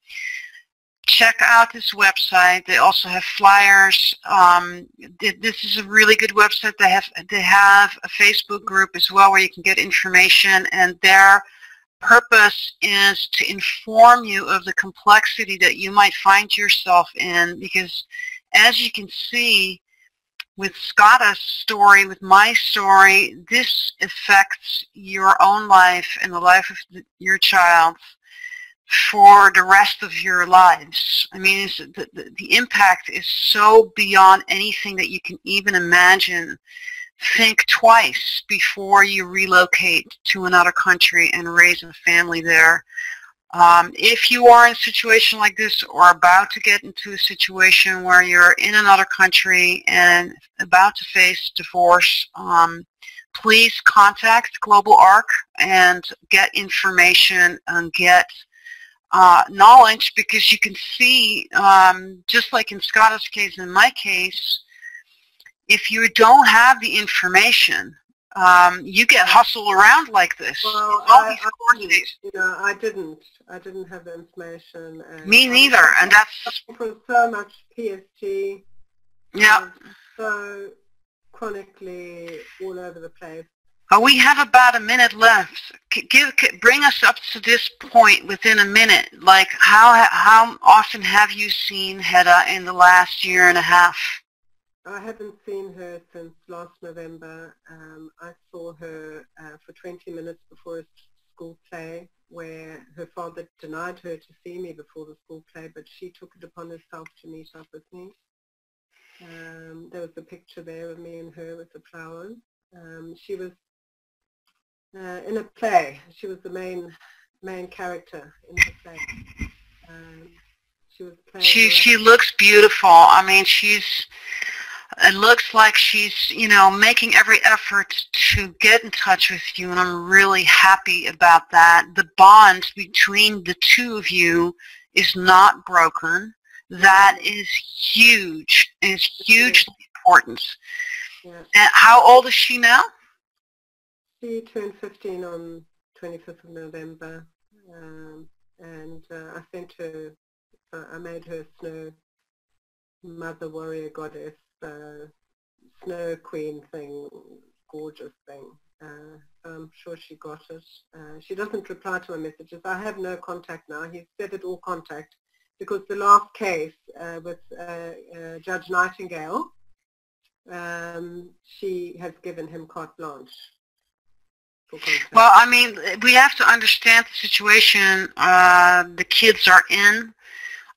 check out this website. They also have flyers. Um, this is a really good website. They have they have a Facebook group as well where you can get information, and their purpose is to inform you of the complexity that you might find yourself in. Because as you can see, with Scotta's story, with my story, this affects your own life and the life of the, your child for the rest of your lives. I mean, the, the, the impact is so beyond anything that you can even imagine. Think twice before you relocate to another country and raise a family there. Um, if you are in a situation like this or about to get into a situation where you're in another country and about to face divorce, um, please contact Global ARC and get information and get uh, knowledge because you can see, um, just like in Scotta's case and in my case, if you don't have the information, um, you get hustled around like this. Well, I, I didn't, I didn't. I didn't have the information. Me neither, and that's for so much PSG. Yeah. So chronically all over the place. Uh, we have about a minute left. Give, bring us up to this point within a minute. Like how how often have you seen Hedda in the last year and a half? I haven't seen her since last November. Um, I saw her uh, for 20 minutes before a school play where her father denied her to see me before the school play, but she took it upon herself to meet up with me. Um, there was a picture there of me and her with the flowers. Um, she was uh, in a play. She was the main main character in the play. Um, she was playing. She she looks beautiful. I mean, she's it looks like she's, you know, making every effort to get in touch with you, and I'm really happy about that. The bond between the two of you is not broken. That is huge. It's hugely important. Yeah. And how old is she now? She turned 15 on 25th of November. um, and uh, I sent her, uh, I made her snow mother warrior goddess, uh, snow queen thing, gorgeous thing. Uh, I'm sure she got it. Uh, she doesn't reply to my messages. I have no contact now. He's severed all contact because the last case uh, with uh, uh, Judge Nightingale, um, she has given him carte blanche. Well, I mean, we have to understand the situation uh, the kids are in.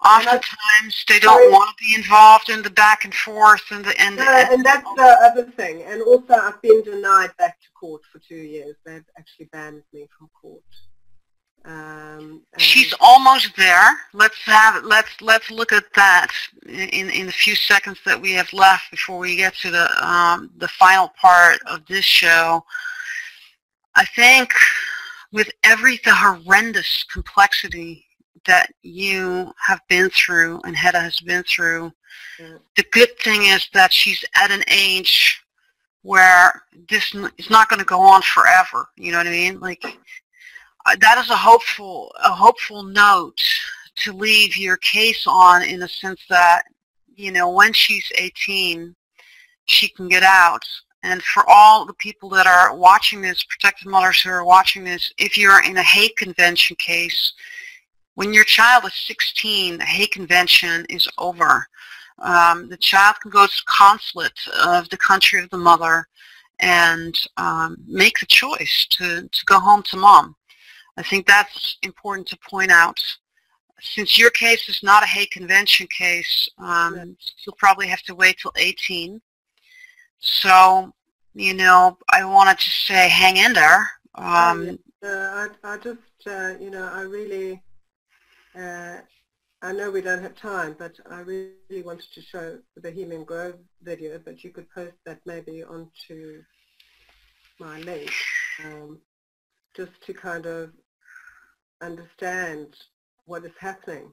Oftentimes, they don't want to be involved in the back and forth and the and, uh, and that's the other thing. And also, I've been denied back to court for two years. They've actually banned me from court. Um, She's almost there. Let's have let's let's look at that in in the few seconds that we have left before we get to the um, the final part of this show. I think with every the horrendous complexity that you have been through and Hedda has been through, mm. the good thing is that she's at an age where this is not going to go on forever. You know what I mean? Like uh, that is a hopeful a hopeful note to leave your case on in the sense that you know when she's 18 she can get out and for all the people that are watching this protected mothers who are watching this if you're in a Hague Convention case when your child is 16 the Hague Convention is over um, the child can go to the consulate of the country of the mother and um, make the choice to, to go home to mom I think that's important to point out. Since your case is not a Hague Convention case, um, you'll probably have to wait till 18. So, you know, I wanted to say hang in there. Um, uh, I, I just, uh, you know, I really, uh, I know we don't have time, but I really wanted to show the Bohemian Grove video, but you could post that maybe onto my link. Um, just to kind of understand what is happening.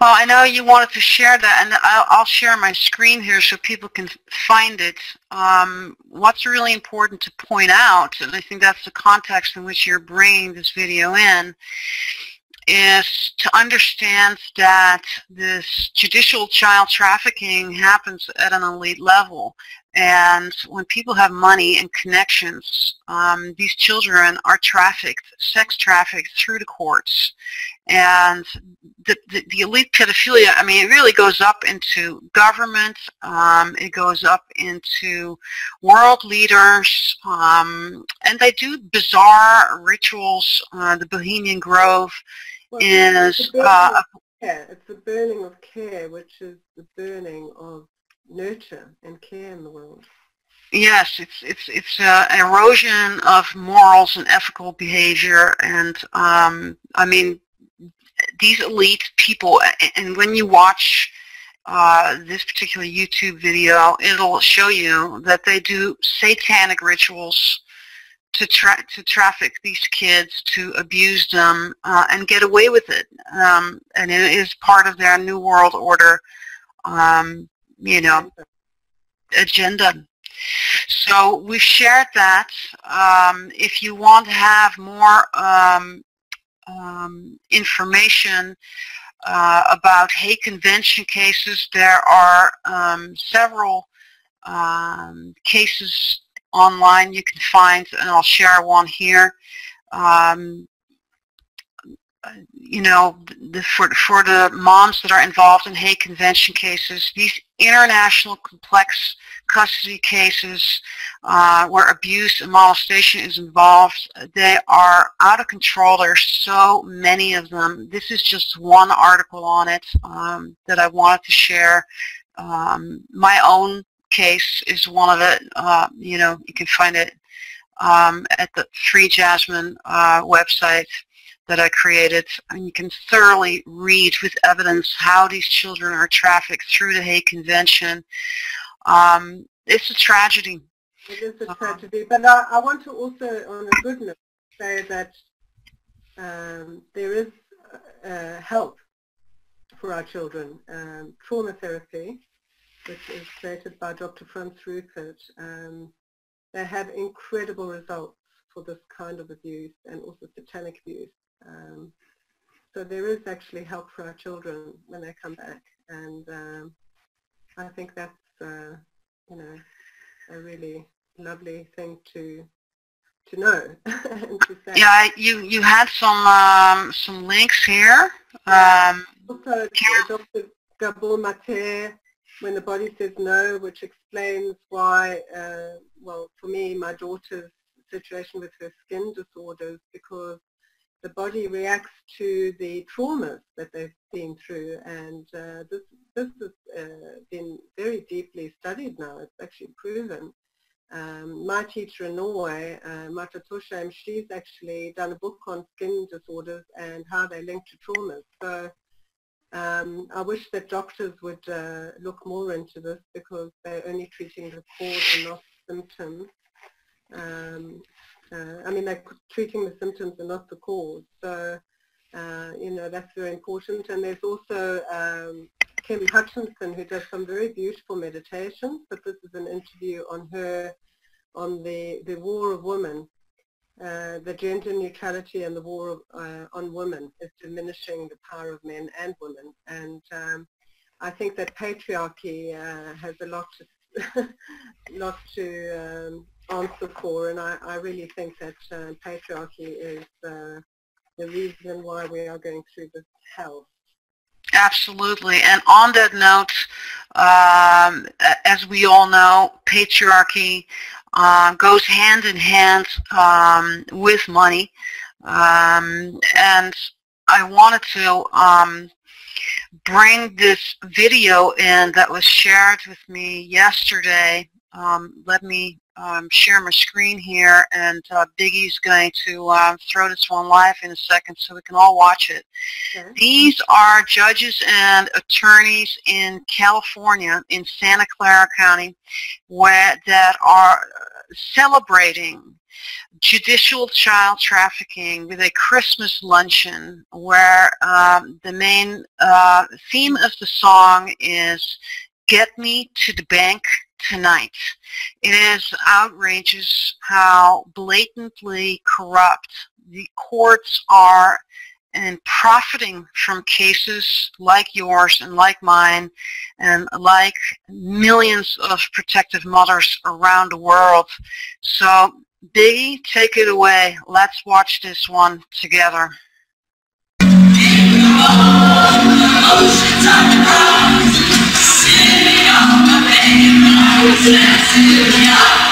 well, I know you wanted to share that, and I'll, I'll, share my screen here so people can find it. Um, what's really important to point out, and I think that's the context in which you're bringing this video in, is to understand that this judicial child trafficking happens at an elite level. And when people have money and connections, um, these children are trafficked, sex trafficked through the courts. And the, the, the, elite pedophilia, I mean, it really goes up into government. Um, it goes up into world leaders. Um, and they do bizarre rituals. Uh, the Bohemian Grove well, is... It's uh, it's the burning of care, which is the burning of nurture and care in the world. Yes, it's it's it's uh, erosion of morals and ethical behavior, and um, I mean these elite people. And when you watch uh, this particular YouTube video, it'll show you that they do satanic rituals to tra- to traffic these kids, to abuse them, uh, and get away with it. Um, and it is part of their new world order. Um, you know, agenda. So we've shared that. Um, if you want to have more um, um, information uh, about Hague Convention cases, there are um, several cases online you can find, and I'll share one here. Um, you know, the, for, for the moms that are involved in Hague Convention cases, these international complex custody cases uh, where abuse and molestation is involved, they are out of control. There's so many of them. This is just one article on it um, that I wanted to share. Um, my own case is one of it. Uh, you know, you can find it um, at the Free Jasmine uh, website that I created. And you can thoroughly read with evidence how these children are trafficked through the Hague Convention. Um, it's a tragedy. It is a uh-huh. tragedy. But I, I, want to also, on a good note, say that um, there is uh, help for our children. Um, trauma therapy, which is created by Dr. Franz Ruppert. Um, they have incredible results for this kind of abuse and also satanic abuse. Um, so there is actually help for our children when they come back, and um, I think that's uh, you know a really lovely thing to to know and to say. Yeah, you you had some um, some links here. Um, also, Dr. Gabor Mate, when the body says no, which explains why. Uh, well, for me, my daughter's situation with her skin disorders because the body reacts to the traumas that they've been through and uh, this, this has uh, been very deeply studied now. It's actually proven. Um, my teacher in Norway, uh, Marta Tosheim, she's actually done a book on skin disorders and how they link to traumas. So um, I wish that doctors would uh, look more into this because they're only treating the cause and not symptoms. Um, uh, I mean, they're treating the symptoms and not the cause. So, uh, you know, that's very important. And there's also um, Kim Hutchinson who does some very beautiful meditations, but this is an interview on her, on the, the war of women. Uh, the gender neutrality and the war uh, on women is diminishing the power of men and women. And um, I think that patriarchy uh, has a lot to, lot to um, answer for, and I, I really think that uh, patriarchy is uh, the reason why we are going through this hell. Absolutely. And on that note, um, as we all know, patriarchy uh, goes hand in hand um, with money. Um, and I wanted to um, bring this video in that was shared with me yesterday. Um, let me um, share my screen here, and uh, Biggie's going to uh, throw this one live in a second so we can all watch it. Okay. These are judges and attorneys in California, in Santa Clara County, where that are celebrating judicial child trafficking with a Christmas luncheon where um, the main uh, theme of the song is Get Me to the Bank tonight. It is outrageous how blatantly corrupt the courts are and profiting from cases like yours and like mine and like millions of protective mothers around the world. So Biggie, take it away. Let's watch this one together. Thank you.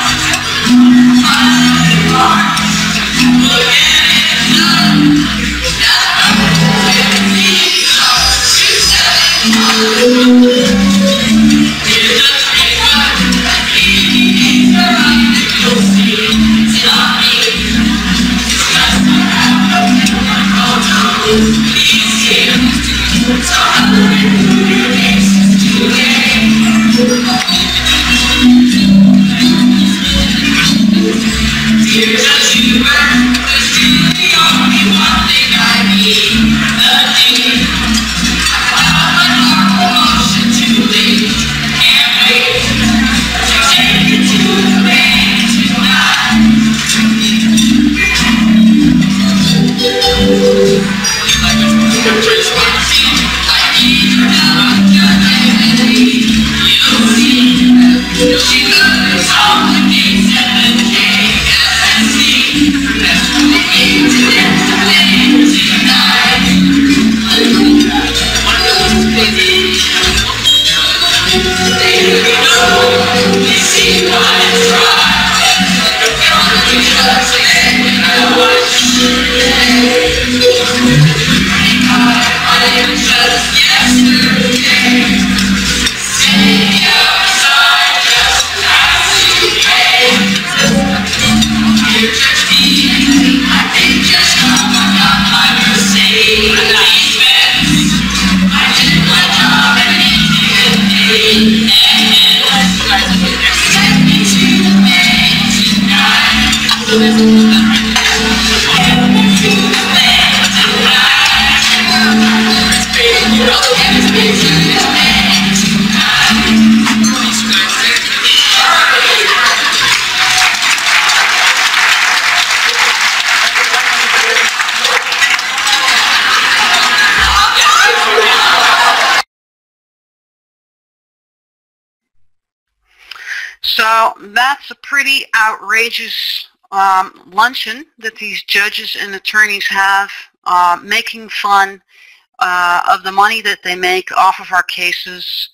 That's a pretty outrageous um, luncheon that these judges and attorneys have, uh, making fun uh, of the money that they make off of our cases.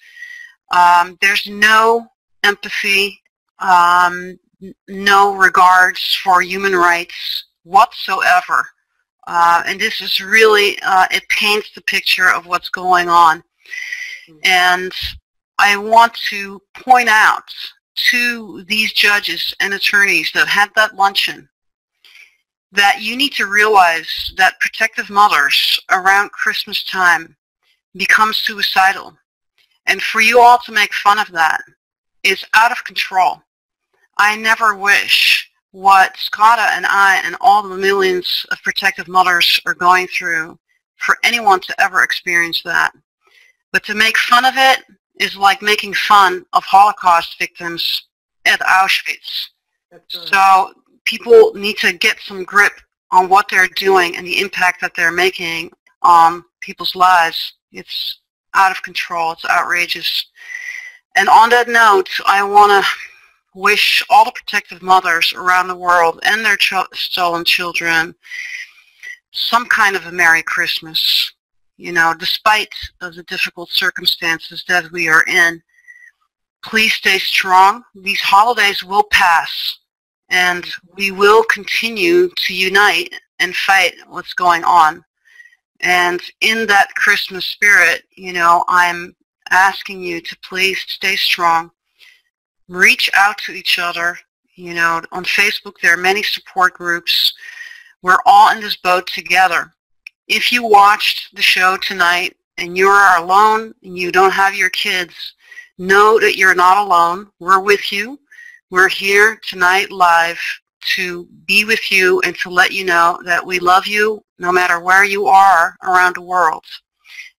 Um, there's no empathy, um, no regards for human rights whatsoever. Uh, and this is really, uh, it paints the picture of what's going on. Mm-hmm. And I want to point out to these judges and attorneys that had that luncheon that you need to realize that protective mothers around Christmas time become suicidal. And for you all to make fun of that is out of control. I never wish what Scotta and I and all the millions of protective mothers are going through for anyone to ever experience that. But to make fun of it is like making fun of Holocaust victims at Auschwitz. So people need to get some grip on what they're doing and the impact that they're making on people's lives. It's out of control. It's outrageous. And on that note, I want to wish all the protective mothers around the world and their ch stolen children some kind of a Merry Christmas you know, despite of the difficult circumstances that we are in. Please stay strong. These holidays will pass, and we will continue to unite and fight what's going on. And in that Christmas spirit, you know, I'm asking you to please stay strong. Reach out to each other. You know, on Facebook there are many support groups. We're all in this boat together if you watched the show tonight and you are alone and you don't have your kids, know that you're not alone. We're with you. We're here tonight live to be with you and to let you know that we love you no matter where you are around the world.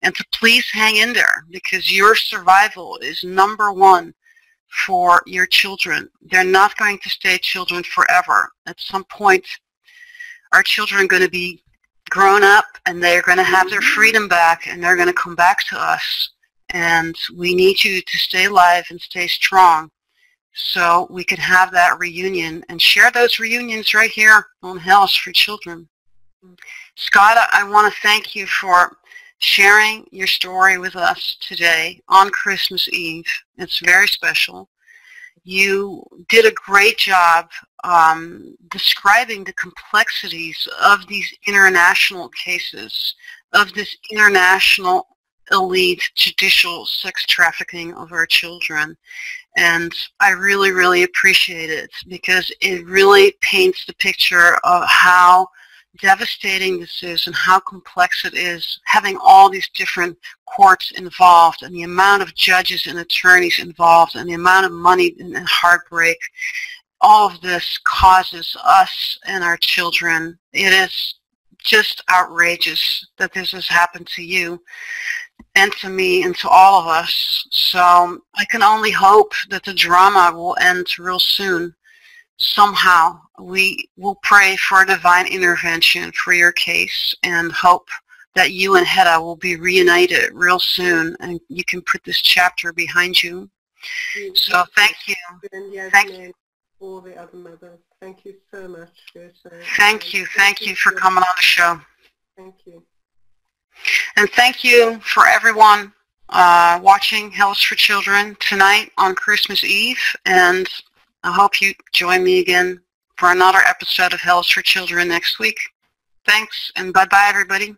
And to please hang in there because your survival is number one for your children. They're not going to stay children forever. At some point, our children are going to be grown up and they're going to have their freedom back and they're going to come back to us. And we need you to stay alive and stay strong so we can have that reunion and share those reunions right here on Hell is for Children. Scotta, I want to thank you for sharing your story with us today on Christmas Eve. It's very special. You did a great job um, describing the complexities of these international cases, of this international elite judicial sex trafficking of our children. And I really, really appreciate it because it really paints the picture of how devastating this is and how complex it is having all these different courts involved and the amount of judges and attorneys involved and the amount of money and heartbreak all of this causes us and our children. It is just outrageous that this has happened to you and to me and to all of us. So I can only hope that the drama will end real soon. Somehow we will pray for a divine intervention for your case and hope that you and Hedda will be reunited real soon and you can put this chapter behind you. So thank you. Thank you all the other mothers. Thank you so much, Geerte. Thank you. Thank you for coming on the show. Thank you. And thank you for everyone uh, watching Hell is for Children tonight on Christmas Eve. And I hope you join me again for another episode of Hell is for Children next week. Thanks, and bye-bye, everybody.